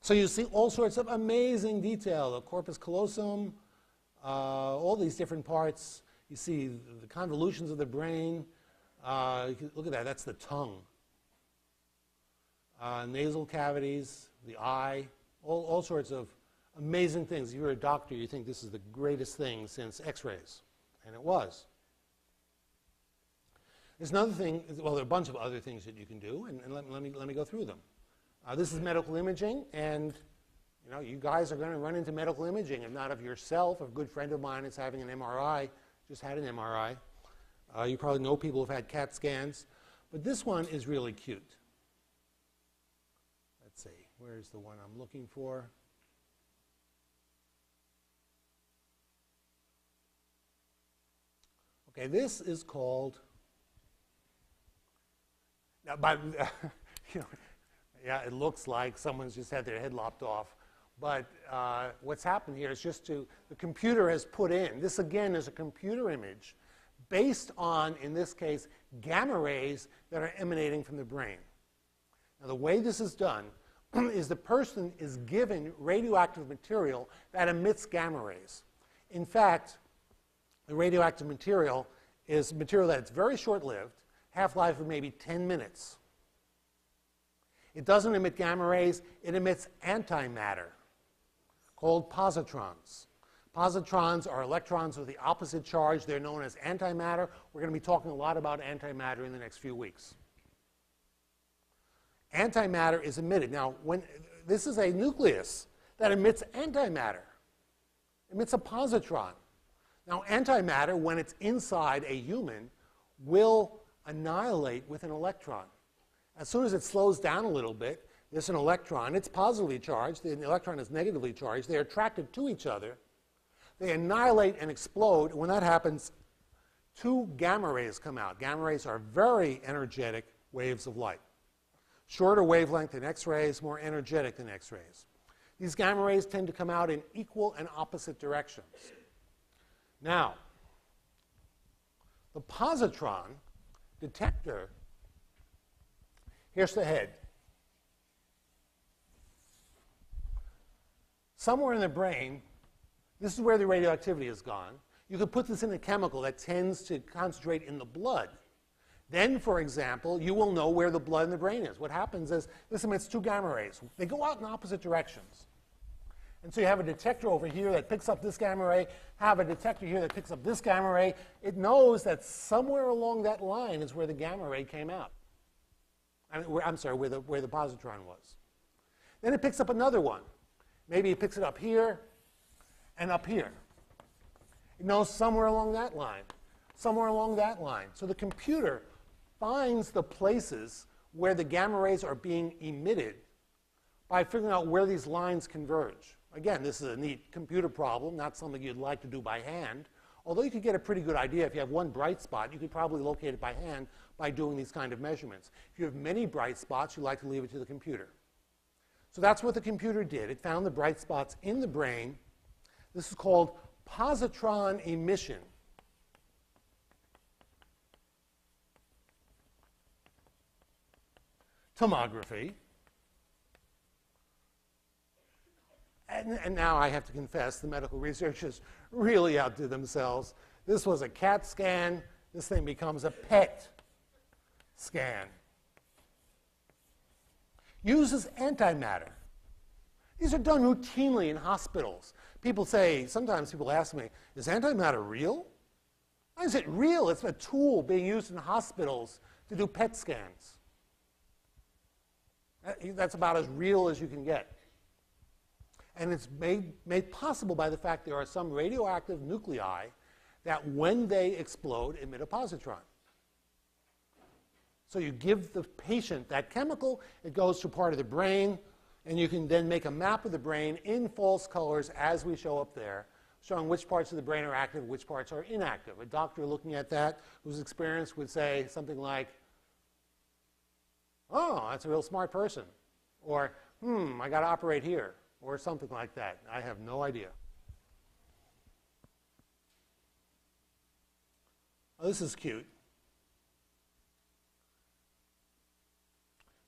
So you see all sorts of amazing detail, the corpus callosum, all these different parts. You see the convolutions of the brain. Uh, look at that, that's the tongue. Uh, nasal cavities, the eye, all, all sorts of amazing things. If you're a doctor, you think this is the greatest thing since x-rays, and it was. There's another thing, well, there are a bunch of other things that you can do, and, and let, let, me, let me go through them. Uh, this is medical imaging, and you know, you guys are going to run into medical imaging, if not of yourself. A good friend of mine is having an MRI, just had an MRI. Uh, you probably know people who've had CAT scans. But this one is really cute. Let's see, where's the one I'm looking for? Okay, this is called. Now, by, you know, yeah, it looks like someone's just had their head lopped off. But uh, what's happened here is just to, the computer has put in, this again is a computer image based on, in this case, gamma rays that are emanating from the brain. Now, the way this is done is the person is given radioactive material that emits gamma rays. In fact, the radioactive material is material that's very short lived, half life of maybe 10 minutes. It doesn't emit gamma rays, it emits antimatter called positrons. Positrons are electrons with the opposite charge. They're known as antimatter. We're going to be talking a lot about antimatter in the next few weeks. Antimatter is emitted. Now, when this is a nucleus that emits antimatter, emits a positron. Now, antimatter, when it's inside a human, will annihilate with an electron. As soon as it slows down a little bit, there's an electron. It's positively charged. The electron is negatively charged. They're attracted to each other. They annihilate and explode. When that happens, two gamma rays come out. Gamma rays are very energetic waves of light. Shorter wavelength than X rays, more energetic than X rays. These gamma rays tend to come out in equal and opposite directions. Now, the positron detector, here's the head. Somewhere in the brain, this is where the radioactivity has gone. You could put this in a chemical that tends to concentrate in the blood. Then, for example, you will know where the blood in the brain is. What happens is this emits two gamma rays. They go out in opposite directions. And so you have a detector over here that picks up this gamma ray, have a detector here that picks up this gamma ray. It knows that somewhere along that line is where the gamma ray came out. I I'm sorry, where the, where the positron was. Then it picks up another one. Maybe it picks it up here and up here. It knows somewhere along that line, somewhere along that line. So the computer finds the places where the gamma rays are being emitted by figuring out where these lines converge. Again, this is a neat computer problem, not something you'd like to do by hand. Although you could get a pretty good idea if you have one bright spot, you could probably locate it by hand by doing these kind of measurements. If you have many bright spots, you like to leave it to the computer. So that's what the computer did. It found the bright spots in the brain. This is called positron emission. Tomography. And, and, now I have to confess, the medical researchers really outdid themselves. This was a CAT scan. This thing becomes a PET scan. Uses antimatter. These are done routinely in hospitals. People say, sometimes people ask me, is antimatter real? Why is it real? It's a tool being used in hospitals to do PET scans. That's about as real as you can get. And it's made, made possible by the fact there are some radioactive nuclei that, when they explode, emit a positron. So you give the patient that chemical, it goes to part of the brain, and you can then make a map of the brain in false colors as we show up there, showing which parts of the brain are active, which parts are inactive. A doctor looking at that who's experienced would say something like, oh, that's a real smart person. Or, hmm, I got to operate here or something like that. I have no idea. Oh, this is cute.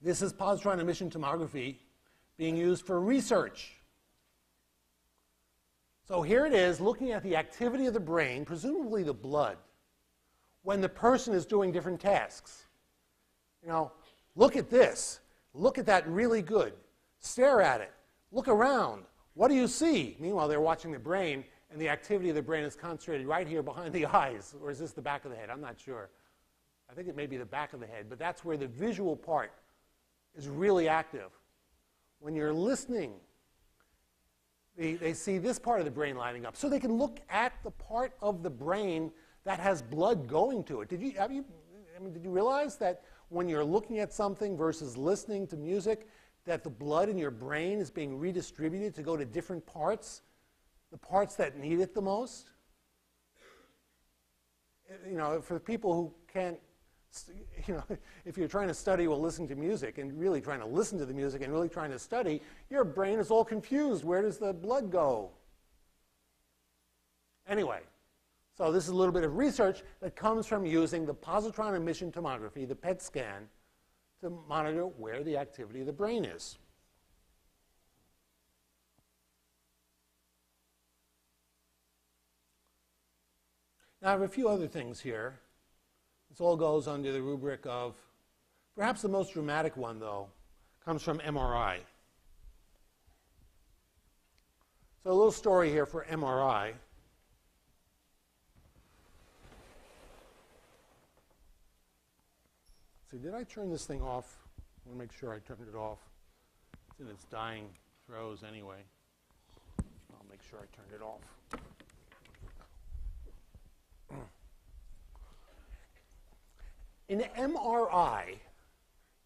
This is positron emission tomography being used for research. So here it is looking at the activity of the brain, presumably the blood, when the person is doing different tasks. You know, look at this. Look at that really good. Stare at it. Look around. What do you see? Meanwhile, they're watching the brain, and the activity of the brain is concentrated right here behind the eyes. Or is this the back of the head? I'm not sure. I think it may be the back of the head, but that's where the visual part is really active. When you're listening, they, they see this part of the brain lighting up. So they can look at the part of the brain that has blood going to it. Did you, have you, I mean, did you realize that when you're looking at something versus listening to music, that the blood in your brain is being redistributed to go to different parts, the parts that need it the most. You know, for people who can't you know, if you're trying to study while listening to music and really trying to listen to the music and really trying to study, your brain is all confused. Where does the blood go? Anyway, so this is a little bit of research that comes from using the positron emission tomography, the PET scan, to monitor where the activity of the brain is. Now, I have a few other things here. This all goes under the rubric of, perhaps the most dramatic one, though, comes from MRI. So, a little story here for MRI. See, did I turn this thing off? I want to make sure I turned it off. It's in its dying throes anyway. I'll make sure I turned it off. In MRI,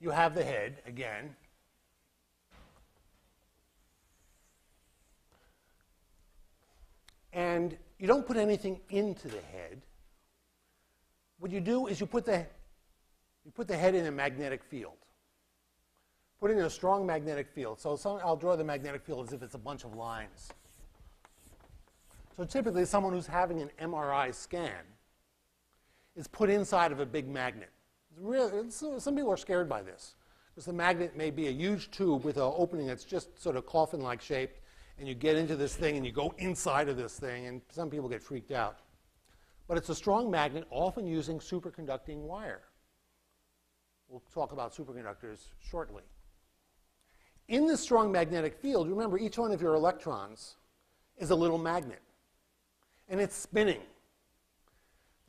you have the head again. And you don't put anything into the head. What you do is you put the, you put the head in a magnetic field. Put it in a strong magnetic field. So some, I'll draw the magnetic field as if it's a bunch of lines. So typically, someone who's having an MRI scan is put inside of a big magnet. Really, some people are scared by this because the magnet may be a huge tube with an opening that's just sort of coffin-like shaped, and you get into this thing and you go inside of this thing, and some people get freaked out. But it's a strong magnet, often using superconducting wire. We'll talk about superconductors shortly. In this strong magnetic field, remember each one of your electrons is a little magnet, and it's spinning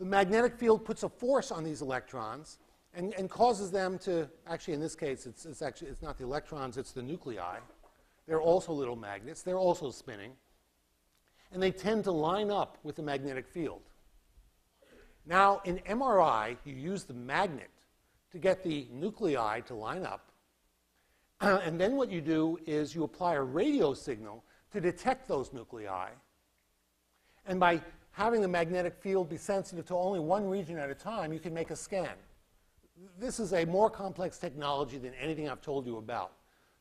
the magnetic field puts a force on these electrons and, and causes them to, actually in this case, it's, it's actually it's not the electrons, it's the nuclei. They're also little magnets. They're also spinning. And they tend to line up with the magnetic field. Now, in MRI, you use the magnet to get the nuclei to line up. and then what you do is you apply a radio signal to detect those nuclei. And by having the magnetic field be sensitive to only one region at a time, you can make a scan. This is a more complex technology than anything I've told you about.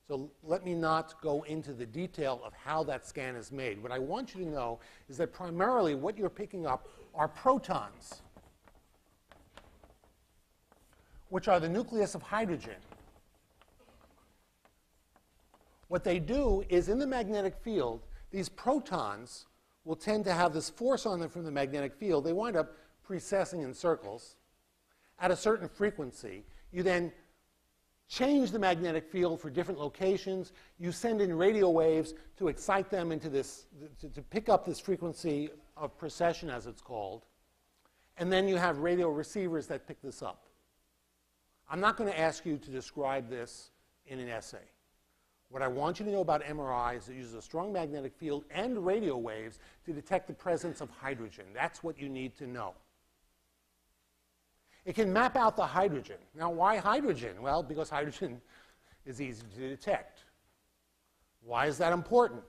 So let me not go into the detail of how that scan is made. What I want you to know is that primarily what you're picking up are protons, which are the nucleus of hydrogen. What they do is in the magnetic field, these protons will tend to have this force on them from the magnetic field. They wind up precessing in circles at a certain frequency. You then change the magnetic field for different locations. You send in radio waves to excite them into this, to, to pick up this frequency of precession, as it's called. And then you have radio receivers that pick this up. I'm not going to ask you to describe this in an essay. What I want you to know about MRI is it uses a strong magnetic field and radio waves to detect the presence of hydrogen. That's what you need to know. It can map out the hydrogen. Now, why hydrogen? Well, because hydrogen is easy to detect. Why is that important?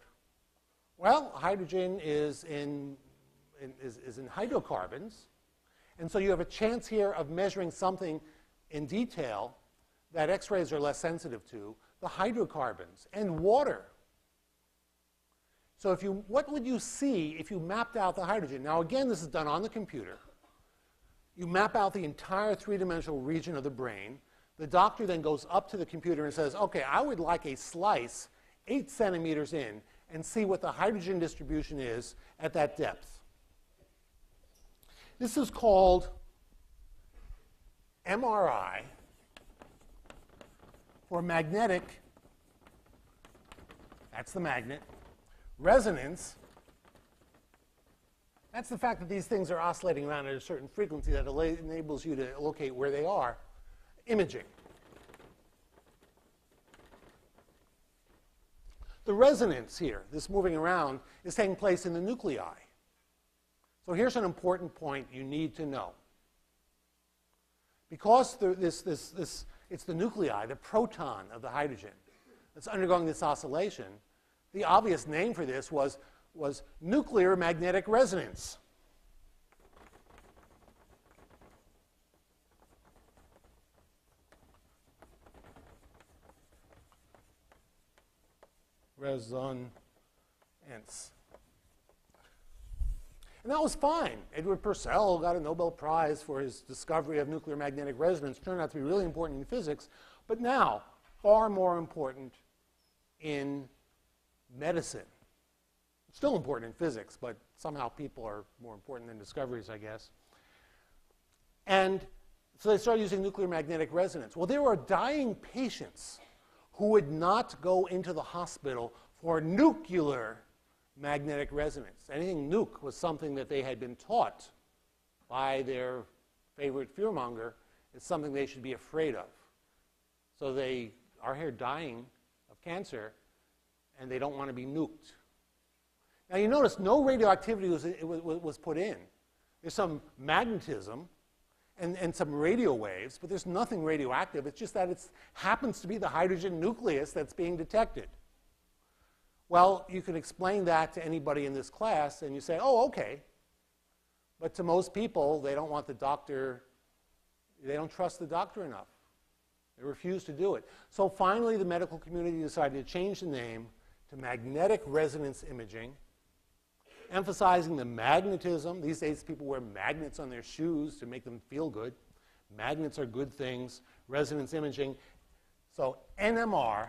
Well, hydrogen is in, in is, is in hydrocarbons, and so you have a chance here of measuring something in detail that X-rays are less sensitive to, the hydrocarbons, and water. So if you, what would you see if you mapped out the hydrogen? Now again, this is done on the computer. You map out the entire three-dimensional region of the brain. The doctor then goes up to the computer and says, okay, I would like a slice eight centimeters in and see what the hydrogen distribution is at that depth. This is called MRI, for magnetic, that's the magnet. Resonance, that's the fact that these things are oscillating around at a certain frequency that enables you to locate where they are. Imaging. The resonance here, this moving around, is taking place in the nuclei. So here's an important point you need to know. Because this, this, this it's the nuclei, the proton of the hydrogen that's undergoing this oscillation. The obvious name for this was, was nuclear magnetic resonance. Resonance. And that was fine. Edward Purcell got a Nobel Prize for his discovery of nuclear magnetic resonance. Turned out to be really important in physics. But now, far more important in medicine. Still important in physics, but somehow people are more important than discoveries, I guess. And so they started using nuclear magnetic resonance. Well, there were dying patients who would not go into the hospital for nuclear magnetic resonance. Anything nuke was something that they had been taught by their favorite fearmonger is something they should be afraid of. So they are here dying of cancer, and they don't want to be nuked. Now you notice no radioactivity was, was, was put in. There's some magnetism and, and some radio waves, but there's nothing radioactive. It's just that it happens to be the hydrogen nucleus that's being detected. Well, you can explain that to anybody in this class, and you say, oh, okay. But to most people, they don't want the doctor, they don't trust the doctor enough. They refuse to do it. So finally, the medical community decided to change the name to magnetic resonance imaging, emphasizing the magnetism. These days, people wear magnets on their shoes to make them feel good. Magnets are good things, resonance imaging. So, NMR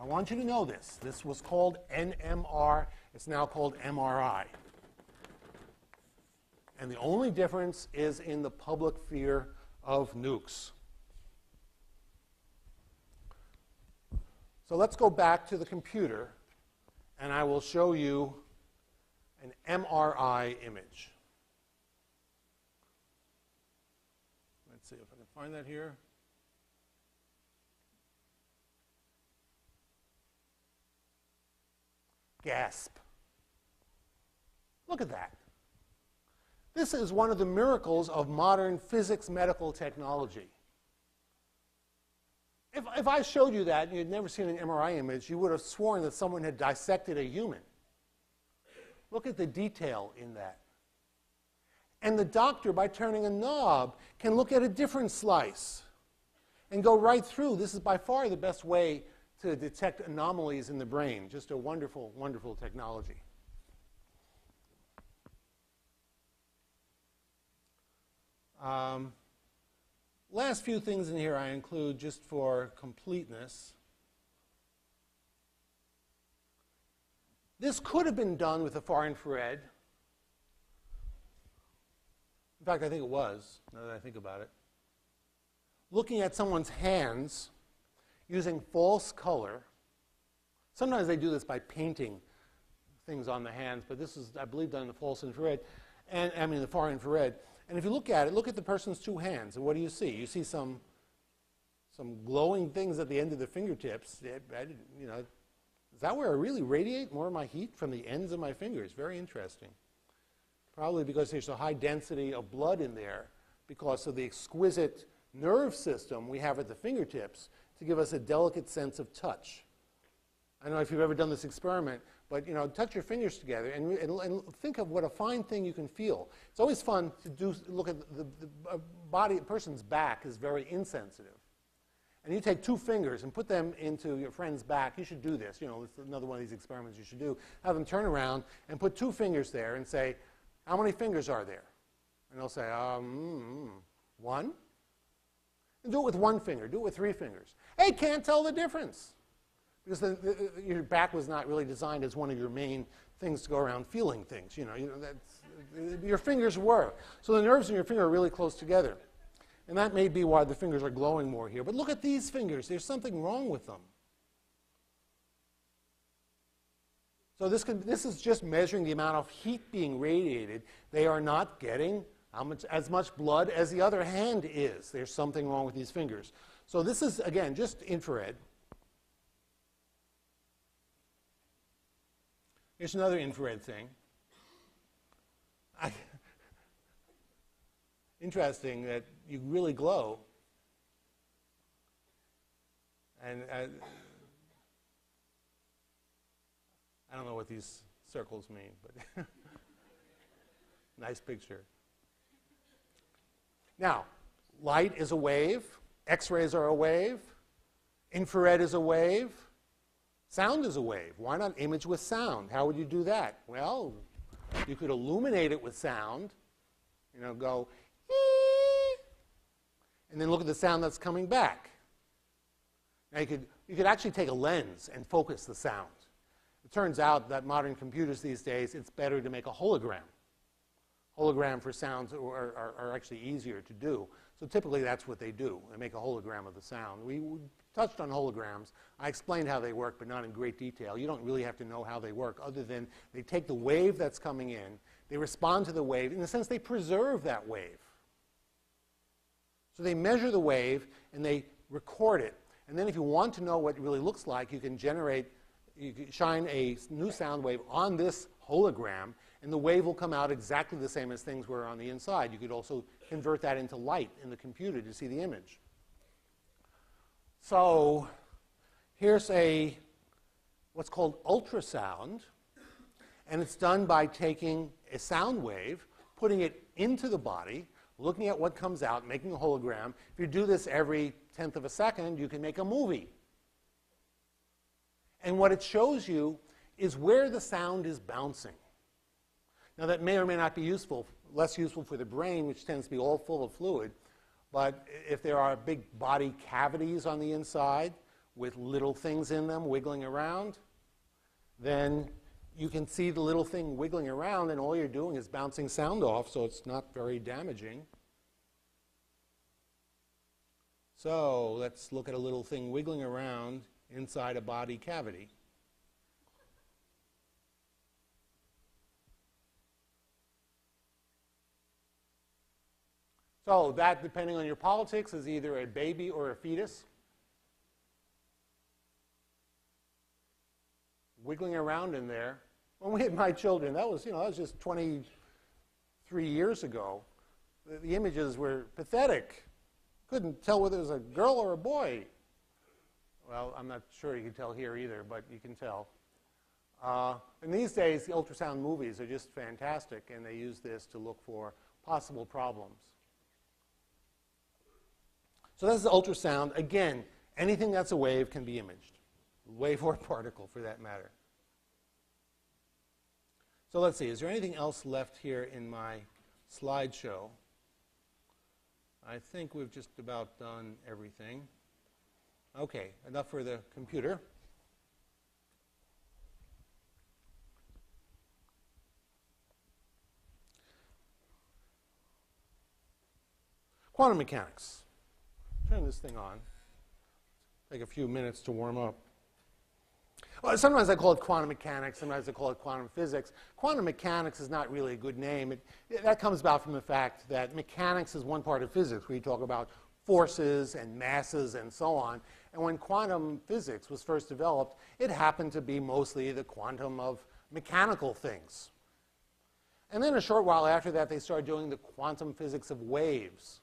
I want you to know this. This was called NMR. It's now called MRI. And the only difference is in the public fear of nukes. So let's go back to the computer, and I will show you an MRI image. Let's see if I can find that here. Gasp. Look at that. This is one of the miracles of modern physics medical technology. If, if I showed you that and you'd never seen an MRI image, you would have sworn that someone had dissected a human. Look at the detail in that. And the doctor, by turning a knob, can look at a different slice and go right through. This is by far the best way to detect anomalies in the brain. Just a wonderful, wonderful technology. Um, last few things in here I include just for completeness. This could have been done with a far infrared. In fact, I think it was, now that I think about it. Looking at someone's hands using false color. Sometimes they do this by painting things on the hands, but this is, I believe, done in the false infrared, and I mean the far infrared. And if you look at it, look at the person's two hands, and what do you see? You see some some glowing things at the end of the fingertips. I, didn't you know, is that where I really radiate more of my heat from the ends of my fingers? Very interesting. Probably because there's a high density of blood in there because of the exquisite nerve system we have at the fingertips to give us a delicate sense of touch. I don't know if you've ever done this experiment, but you know, touch your fingers together and, and, and think of what a fine thing you can feel. It's always fun to do, look at the, the, the body, a person's back is very insensitive. And you take two fingers and put them into your friend's back. You should do this. You know, it's another one of these experiments you should do. Have them turn around and put two fingers there and say, how many fingers are there? And they'll say, um, one. And do it with one finger. Do it with three fingers. They can't tell the difference because the, the, uh, uh, your back was not really designed as one of your main things to go around feeling things. You know, you know that's, uh, your fingers were. So the nerves in your finger are really close together. And that may be why the fingers are glowing more here. But look at these fingers. There's something wrong with them. So this, can, this is just measuring the amount of heat being radiated. They are not getting much, as much blood as the other hand is. There's something wrong with these fingers. So this is, again, just infrared. Here's another infrared thing. I, interesting that you really glow. And uh, I don't know what these circles mean, but nice picture. Now, light is a wave. X rays are a wave, infrared is a wave, Sound is a wave. Why not image with sound? How would you do that? Well, you could illuminate it with sound. You know, go, and then look at the sound that's coming back. Now you could, you could actually take a lens and focus the sound. It turns out that modern computers these days, it's better to make a hologram. Hologram for sounds are, are, are actually easier to do. So typically that's what they do. They make a hologram of the sound. We touched on holograms. I explained how they work, but not in great detail. You don't really have to know how they work other than they take the wave that's coming in, they respond to the wave. In a sense, they preserve that wave. So they measure the wave and they record it. And then if you want to know what it really looks like, you can generate, you can shine a new sound wave on this hologram, and the wave will come out exactly the same as things were on the inside. You could also convert that into light in the computer to see the image. So here's a what's called ultrasound, and it's done by taking a sound wave, putting it into the body, looking at what comes out, making a hologram. If you do this every tenth of a second, you can make a movie. And what it shows you is where the sound is bouncing. Now, that may or may not be useful, less useful for the brain, which tends to be all full of fluid. But if there are big body cavities on the inside with little things in them wiggling around, then you can see the little thing wiggling around, and all you're doing is bouncing sound off, so it's not very damaging. So let's look at a little thing wiggling around inside a body cavity. So that, depending on your politics, is either a baby or a fetus. Wiggling around in there. When we had my children, that was, you know, that was just 23 years ago. The, the images were pathetic. Couldn't tell whether it was a girl or a boy. Well, I'm not sure you can tell here either, but you can tell. Uh, and these days, the ultrasound movies are just fantastic, and they use this to look for possible problems. So this is ultrasound. Again, anything that's a wave can be imaged, wave or particle for that matter. So let's see, is there anything else left here in my slideshow? I think we've just about done everything. Okay, enough for the computer. Quantum mechanics turn this thing on. Take a few minutes to warm up. Well, sometimes I call it quantum mechanics, sometimes I call it quantum physics. Quantum mechanics is not really a good name. It, that comes about from the fact that mechanics is one part of physics, where you talk about forces and masses and so on. And when quantum physics was first developed, it happened to be mostly the quantum of mechanical things. And then a short while after that, they started doing the quantum physics of waves.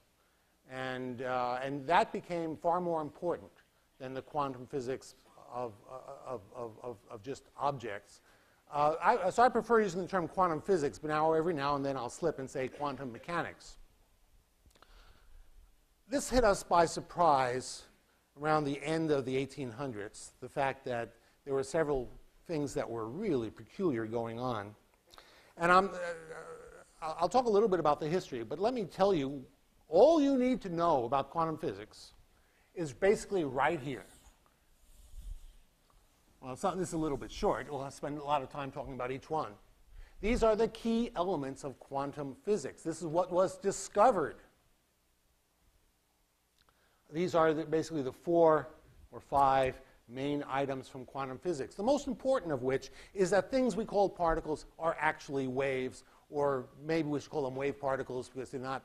And, uh, and that became far more important than the quantum physics of, uh, of, of, of, just objects. Uh, I, so I prefer using the term quantum physics, but now every now and then I'll slip and say quantum mechanics. This hit us by surprise around the end of the 1800s, the fact that there were several things that were really peculiar going on. And I'm, uh, I'll talk a little bit about the history, but let me tell you all you need to know about quantum physics is basically right here. Well, not, this is a little bit short. We'll spend a lot of time talking about each one. These are the key elements of quantum physics. This is what was discovered. These are the, basically the four or five main items from quantum physics. The most important of which is that things we call particles are actually waves, or maybe we should call them wave particles because they're not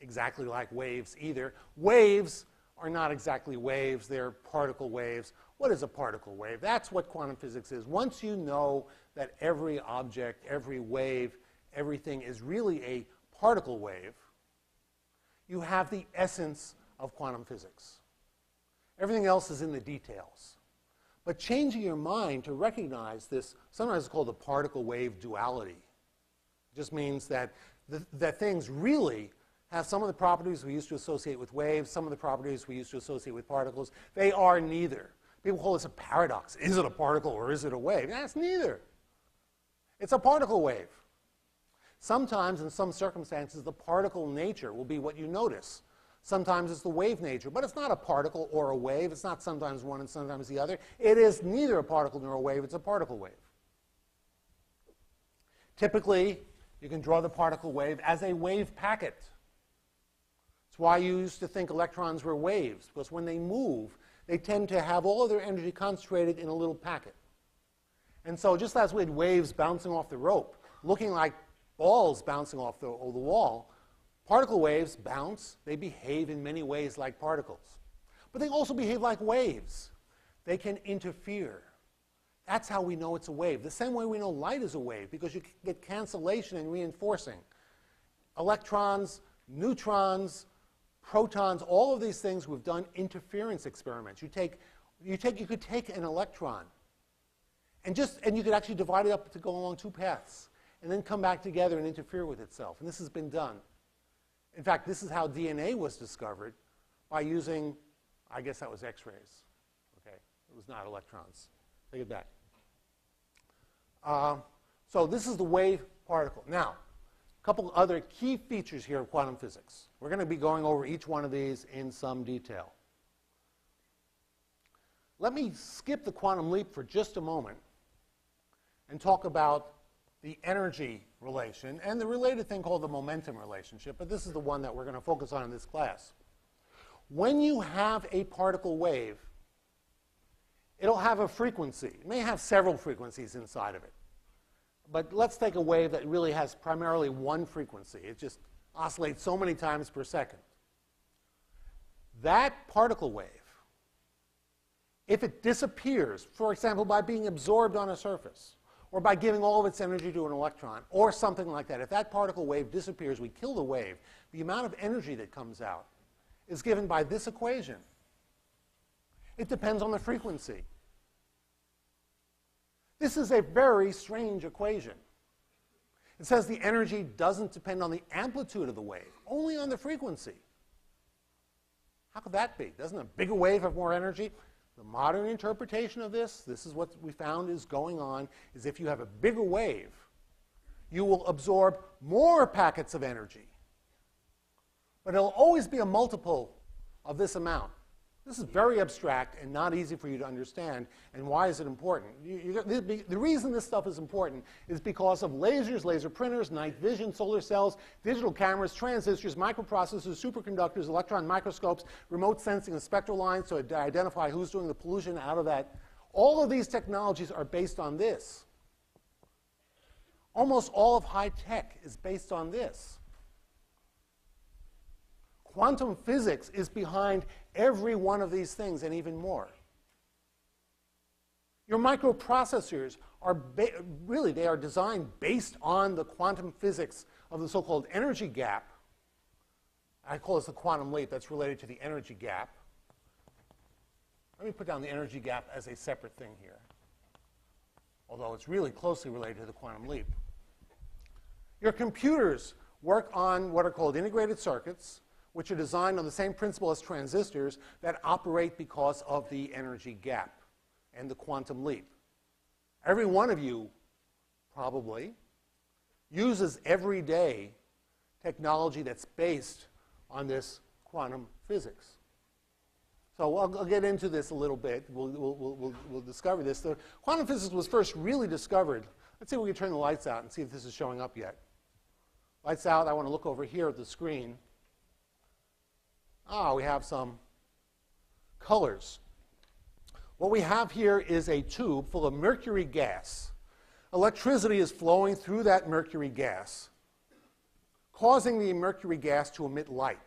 exactly like waves either. Waves are not exactly waves, they're particle waves. What is a particle wave? That's what quantum physics is. Once you know that every object, every wave, everything is really a particle wave, you have the essence of quantum physics. Everything else is in the details. But changing your mind to recognize this, sometimes it's called the particle wave duality. It just means that, the, that things really have some of the properties we used to associate with waves, some of the properties we used to associate with particles. They are neither. People call this a paradox. Is it a particle or is it a wave? That's neither. It's a particle wave. Sometimes, in some circumstances, the particle nature will be what you notice. Sometimes it's the wave nature, but it's not a particle or a wave. It's not sometimes one and sometimes the other. It is neither a particle nor a wave, it's a particle wave. Typically, you can draw the particle wave as a wave packet. Why you used to think electrons were waves, because when they move, they tend to have all of their energy concentrated in a little packet. And so, just as we had waves bouncing off the rope, looking like balls bouncing off the, the wall, particle waves bounce. They behave in many ways like particles. But they also behave like waves. They can interfere. That's how we know it's a wave. The same way we know light is a wave, because you get cancellation and reinforcing. Electrons, neutrons, protons, all of these things we've done interference experiments. You take, you take, you could take an electron, and just, and you could actually divide it up to go along two paths and then come back together and interfere with itself. And this has been done. In fact, this is how DNA was discovered by using, I guess that was X rays. Okay? It was not electrons. Take it back. Uh, so this is the wave particle. Now, couple other key features here of quantum physics. We're going to be going over each one of these in some detail. Let me skip the quantum leap for just a moment and talk about the energy relation and the related thing called the momentum relationship, but this is the one that we're going to focus on in this class. When you have a particle wave, it'll have a frequency. It may have several frequencies inside of it. But let's take a wave that really has primarily one frequency. It just oscillates so many times per second. That particle wave, if it disappears, for example, by being absorbed on a surface, or by giving all of its energy to an electron, or something like that. If that particle wave disappears, we kill the wave. The amount of energy that comes out is given by this equation. It depends on the frequency. This is a very strange equation. It says the energy doesn't depend on the amplitude of the wave, only on the frequency. How could that be? Doesn't a bigger wave have more energy? The modern interpretation of this, this is what we found is going on, is if you have a bigger wave, you will absorb more packets of energy. But it'll always be a multiple of this amount. This is very abstract and not easy for you to understand. And why is it important? You, you, the, the, reason this stuff is important is because of lasers, laser printers, night vision, solar cells, digital cameras, transistors, microprocessors, superconductors, electron microscopes, remote sensing, and spectral lines to identify who's doing the pollution out of that. All of these technologies are based on this. Almost all of high tech is based on this. Quantum physics is behind every one of these things and even more. Your microprocessors are really they are designed based on the quantum physics of the so-called energy gap. I call this the quantum leap. That's related to the energy gap. Let me put down the energy gap as a separate thing here, although it's really closely related to the quantum leap. Your computers work on what are called integrated circuits which are designed on the same principle as transistors that operate because of the energy gap and the quantum leap. Every one of you probably uses every day technology that's based on this quantum physics. So I'll, I'll get into this a little bit. We'll, we'll, we'll, we'll discover this. The quantum physics was first really discovered. Let's see if we can turn the lights out and see if this is showing up yet. Lights out. I want to look over here at the screen. Ah, we have some colors. What we have here is a tube full of mercury gas. Electricity is flowing through that mercury gas, causing the mercury gas to emit light.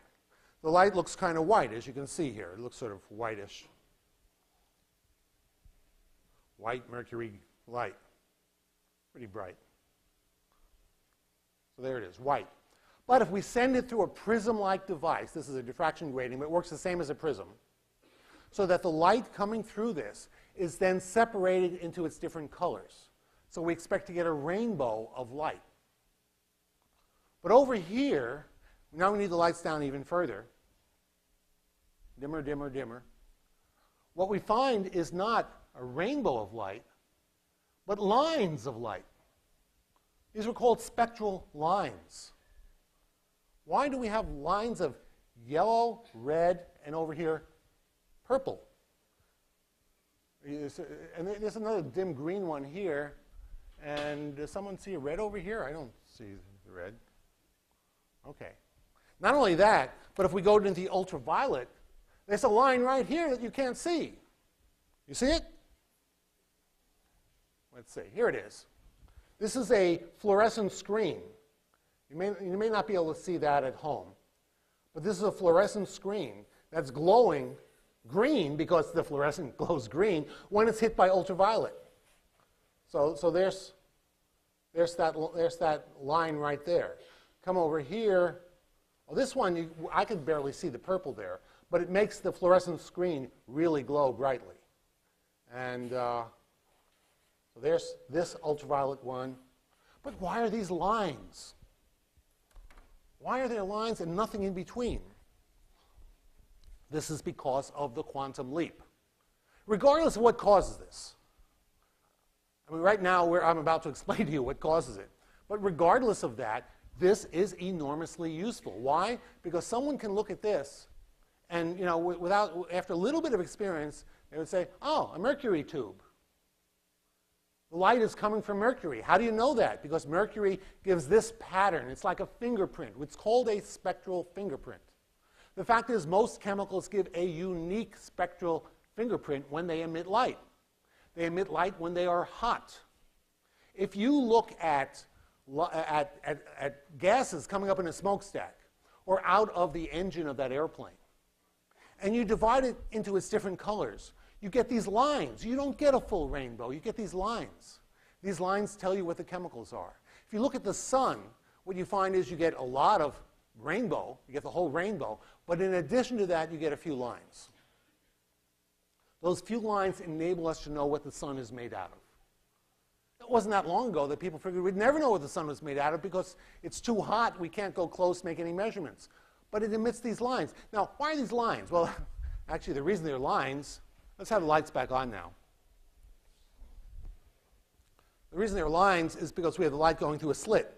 The light looks kind of white, as you can see here. It looks sort of whitish. White mercury light. Pretty bright. So there it is, white. But if we send it through a prism-like device, this is a diffraction grating, but it works the same as a prism, so that the light coming through this is then separated into its different colors. So we expect to get a rainbow of light. But over here, now we need the lights down even further. Dimmer, dimmer, dimmer. what we find is not a rainbow of light, but lines of light. These are called spectral lines. Why do we have lines of yellow, red, and over here, purple? Uh, and there's another dim green one here. And does someone see a red over here? I don't see the red. Okay. Not only that, but if we go into the ultraviolet, there's a line right here that you can't see. You see it? Let's see. Here it is. This is a fluorescent screen. You may, you may not be able to see that at home. But this is a fluorescent screen that's glowing green because the fluorescent glows green when it's hit by ultraviolet. So, so there's, there's, that, there's that line right there. Come over here. Well, this one, you, I could barely see the purple there, but it makes the fluorescent screen really glow brightly. And uh, so there's this ultraviolet one. But why are these lines? Why are there lines and nothing in between? This is because of the quantum leap. Regardless of what causes this, I mean, right now I'm about to explain to you what causes it. But regardless of that, this is enormously useful. Why? Because someone can look at this, and you know, without after a little bit of experience, they would say, "Oh, a mercury tube." Light is coming from Mercury. How do you know that? Because Mercury gives this pattern. It's like a fingerprint. It's called a spectral fingerprint. The fact is, most chemicals give a unique spectral fingerprint when they emit light. They emit light when they are hot. If you look at, at, at, at gases coming up in a smokestack or out of the engine of that airplane, and you divide it into its different colors, you get these lines. You don't get a full rainbow, you get these lines. These lines tell you what the chemicals are. If you look at the sun, what you find is you get a lot of rainbow, you get the whole rainbow, but in addition to that, you get a few lines. Those few lines enable us to know what the sun is made out of. It wasn't that long ago that people figured we'd never know what the sun was made out of because it's too hot, we can't go close, make any measurements. But it emits these lines. Now, why are these lines? Well, actually, the reason they're lines Let's have the lights back on now. The reason there are lines is because we have the light going through a slit.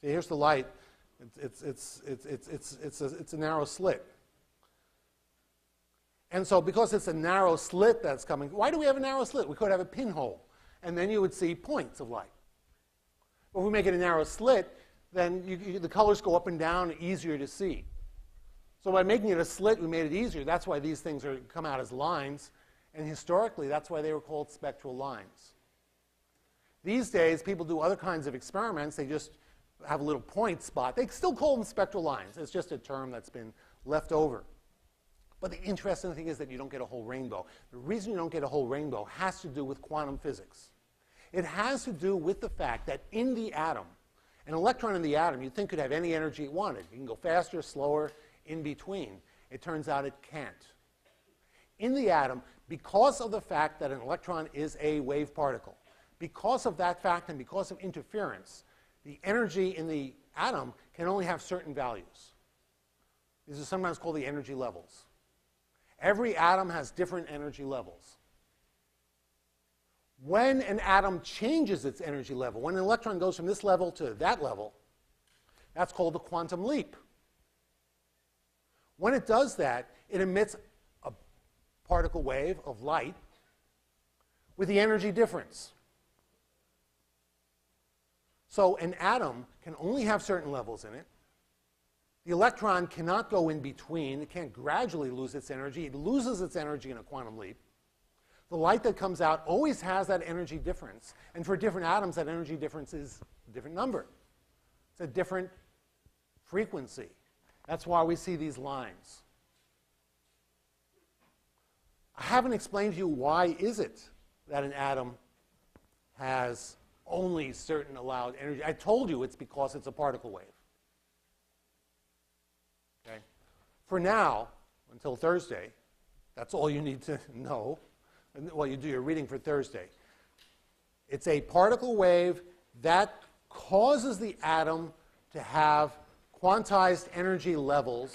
See, here's the light. It's, it's, it's, it's, it's, it's, a, it's a narrow slit. And so, because it's a narrow slit that's coming, why do we have a narrow slit? We could have a pinhole, and then you would see points of light. But if we make it a narrow slit, then you, you, the colors go up and down, easier to see. So by making it a slit, we made it easier. That's why these things are, come out as lines. And historically, that's why they were called spectral lines. These days, people do other kinds of experiments. They just have a little point spot. They still call them spectral lines. It's just a term that's been left over. But the interesting thing is that you don't get a whole rainbow. The reason you don't get a whole rainbow has to do with quantum physics. It has to do with the fact that in the atom, an electron in the atom you'd think could have any energy it wanted. It can go faster, slower, in between. It turns out it can't. In the atom, because of the fact that an electron is a wave particle, because of that fact and because of interference, the energy in the atom can only have certain values. These are sometimes called the energy levels. Every atom has different energy levels. When an atom changes its energy level, when an electron goes from this level to that level, that's called the quantum leap. When it does that, it emits a particle wave of light with the energy difference. So an atom can only have certain levels in it. The electron cannot go in between. It can't gradually lose its energy. It loses its energy in a quantum leap. The light that comes out always has that energy difference. And for different atoms, that energy difference is a different number. It's a different frequency. That's why we see these lines. I haven't explained to you why is it that an atom has only certain allowed energy. I told you it's because it's a particle wave. Okay? For now, until Thursday, that's all you need to know. Well, you do your reading for Thursday. It's a particle wave that causes the atom to have quantized energy levels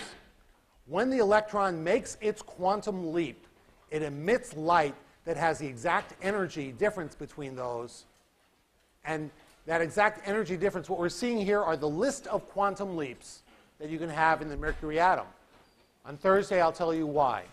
When the electron makes its quantum leap, it emits light that has the exact energy difference between those. And that exact energy difference, what we're seeing here are the list of quantum leaps that you can have in the mercury atom. On Thursday, I'll tell you why.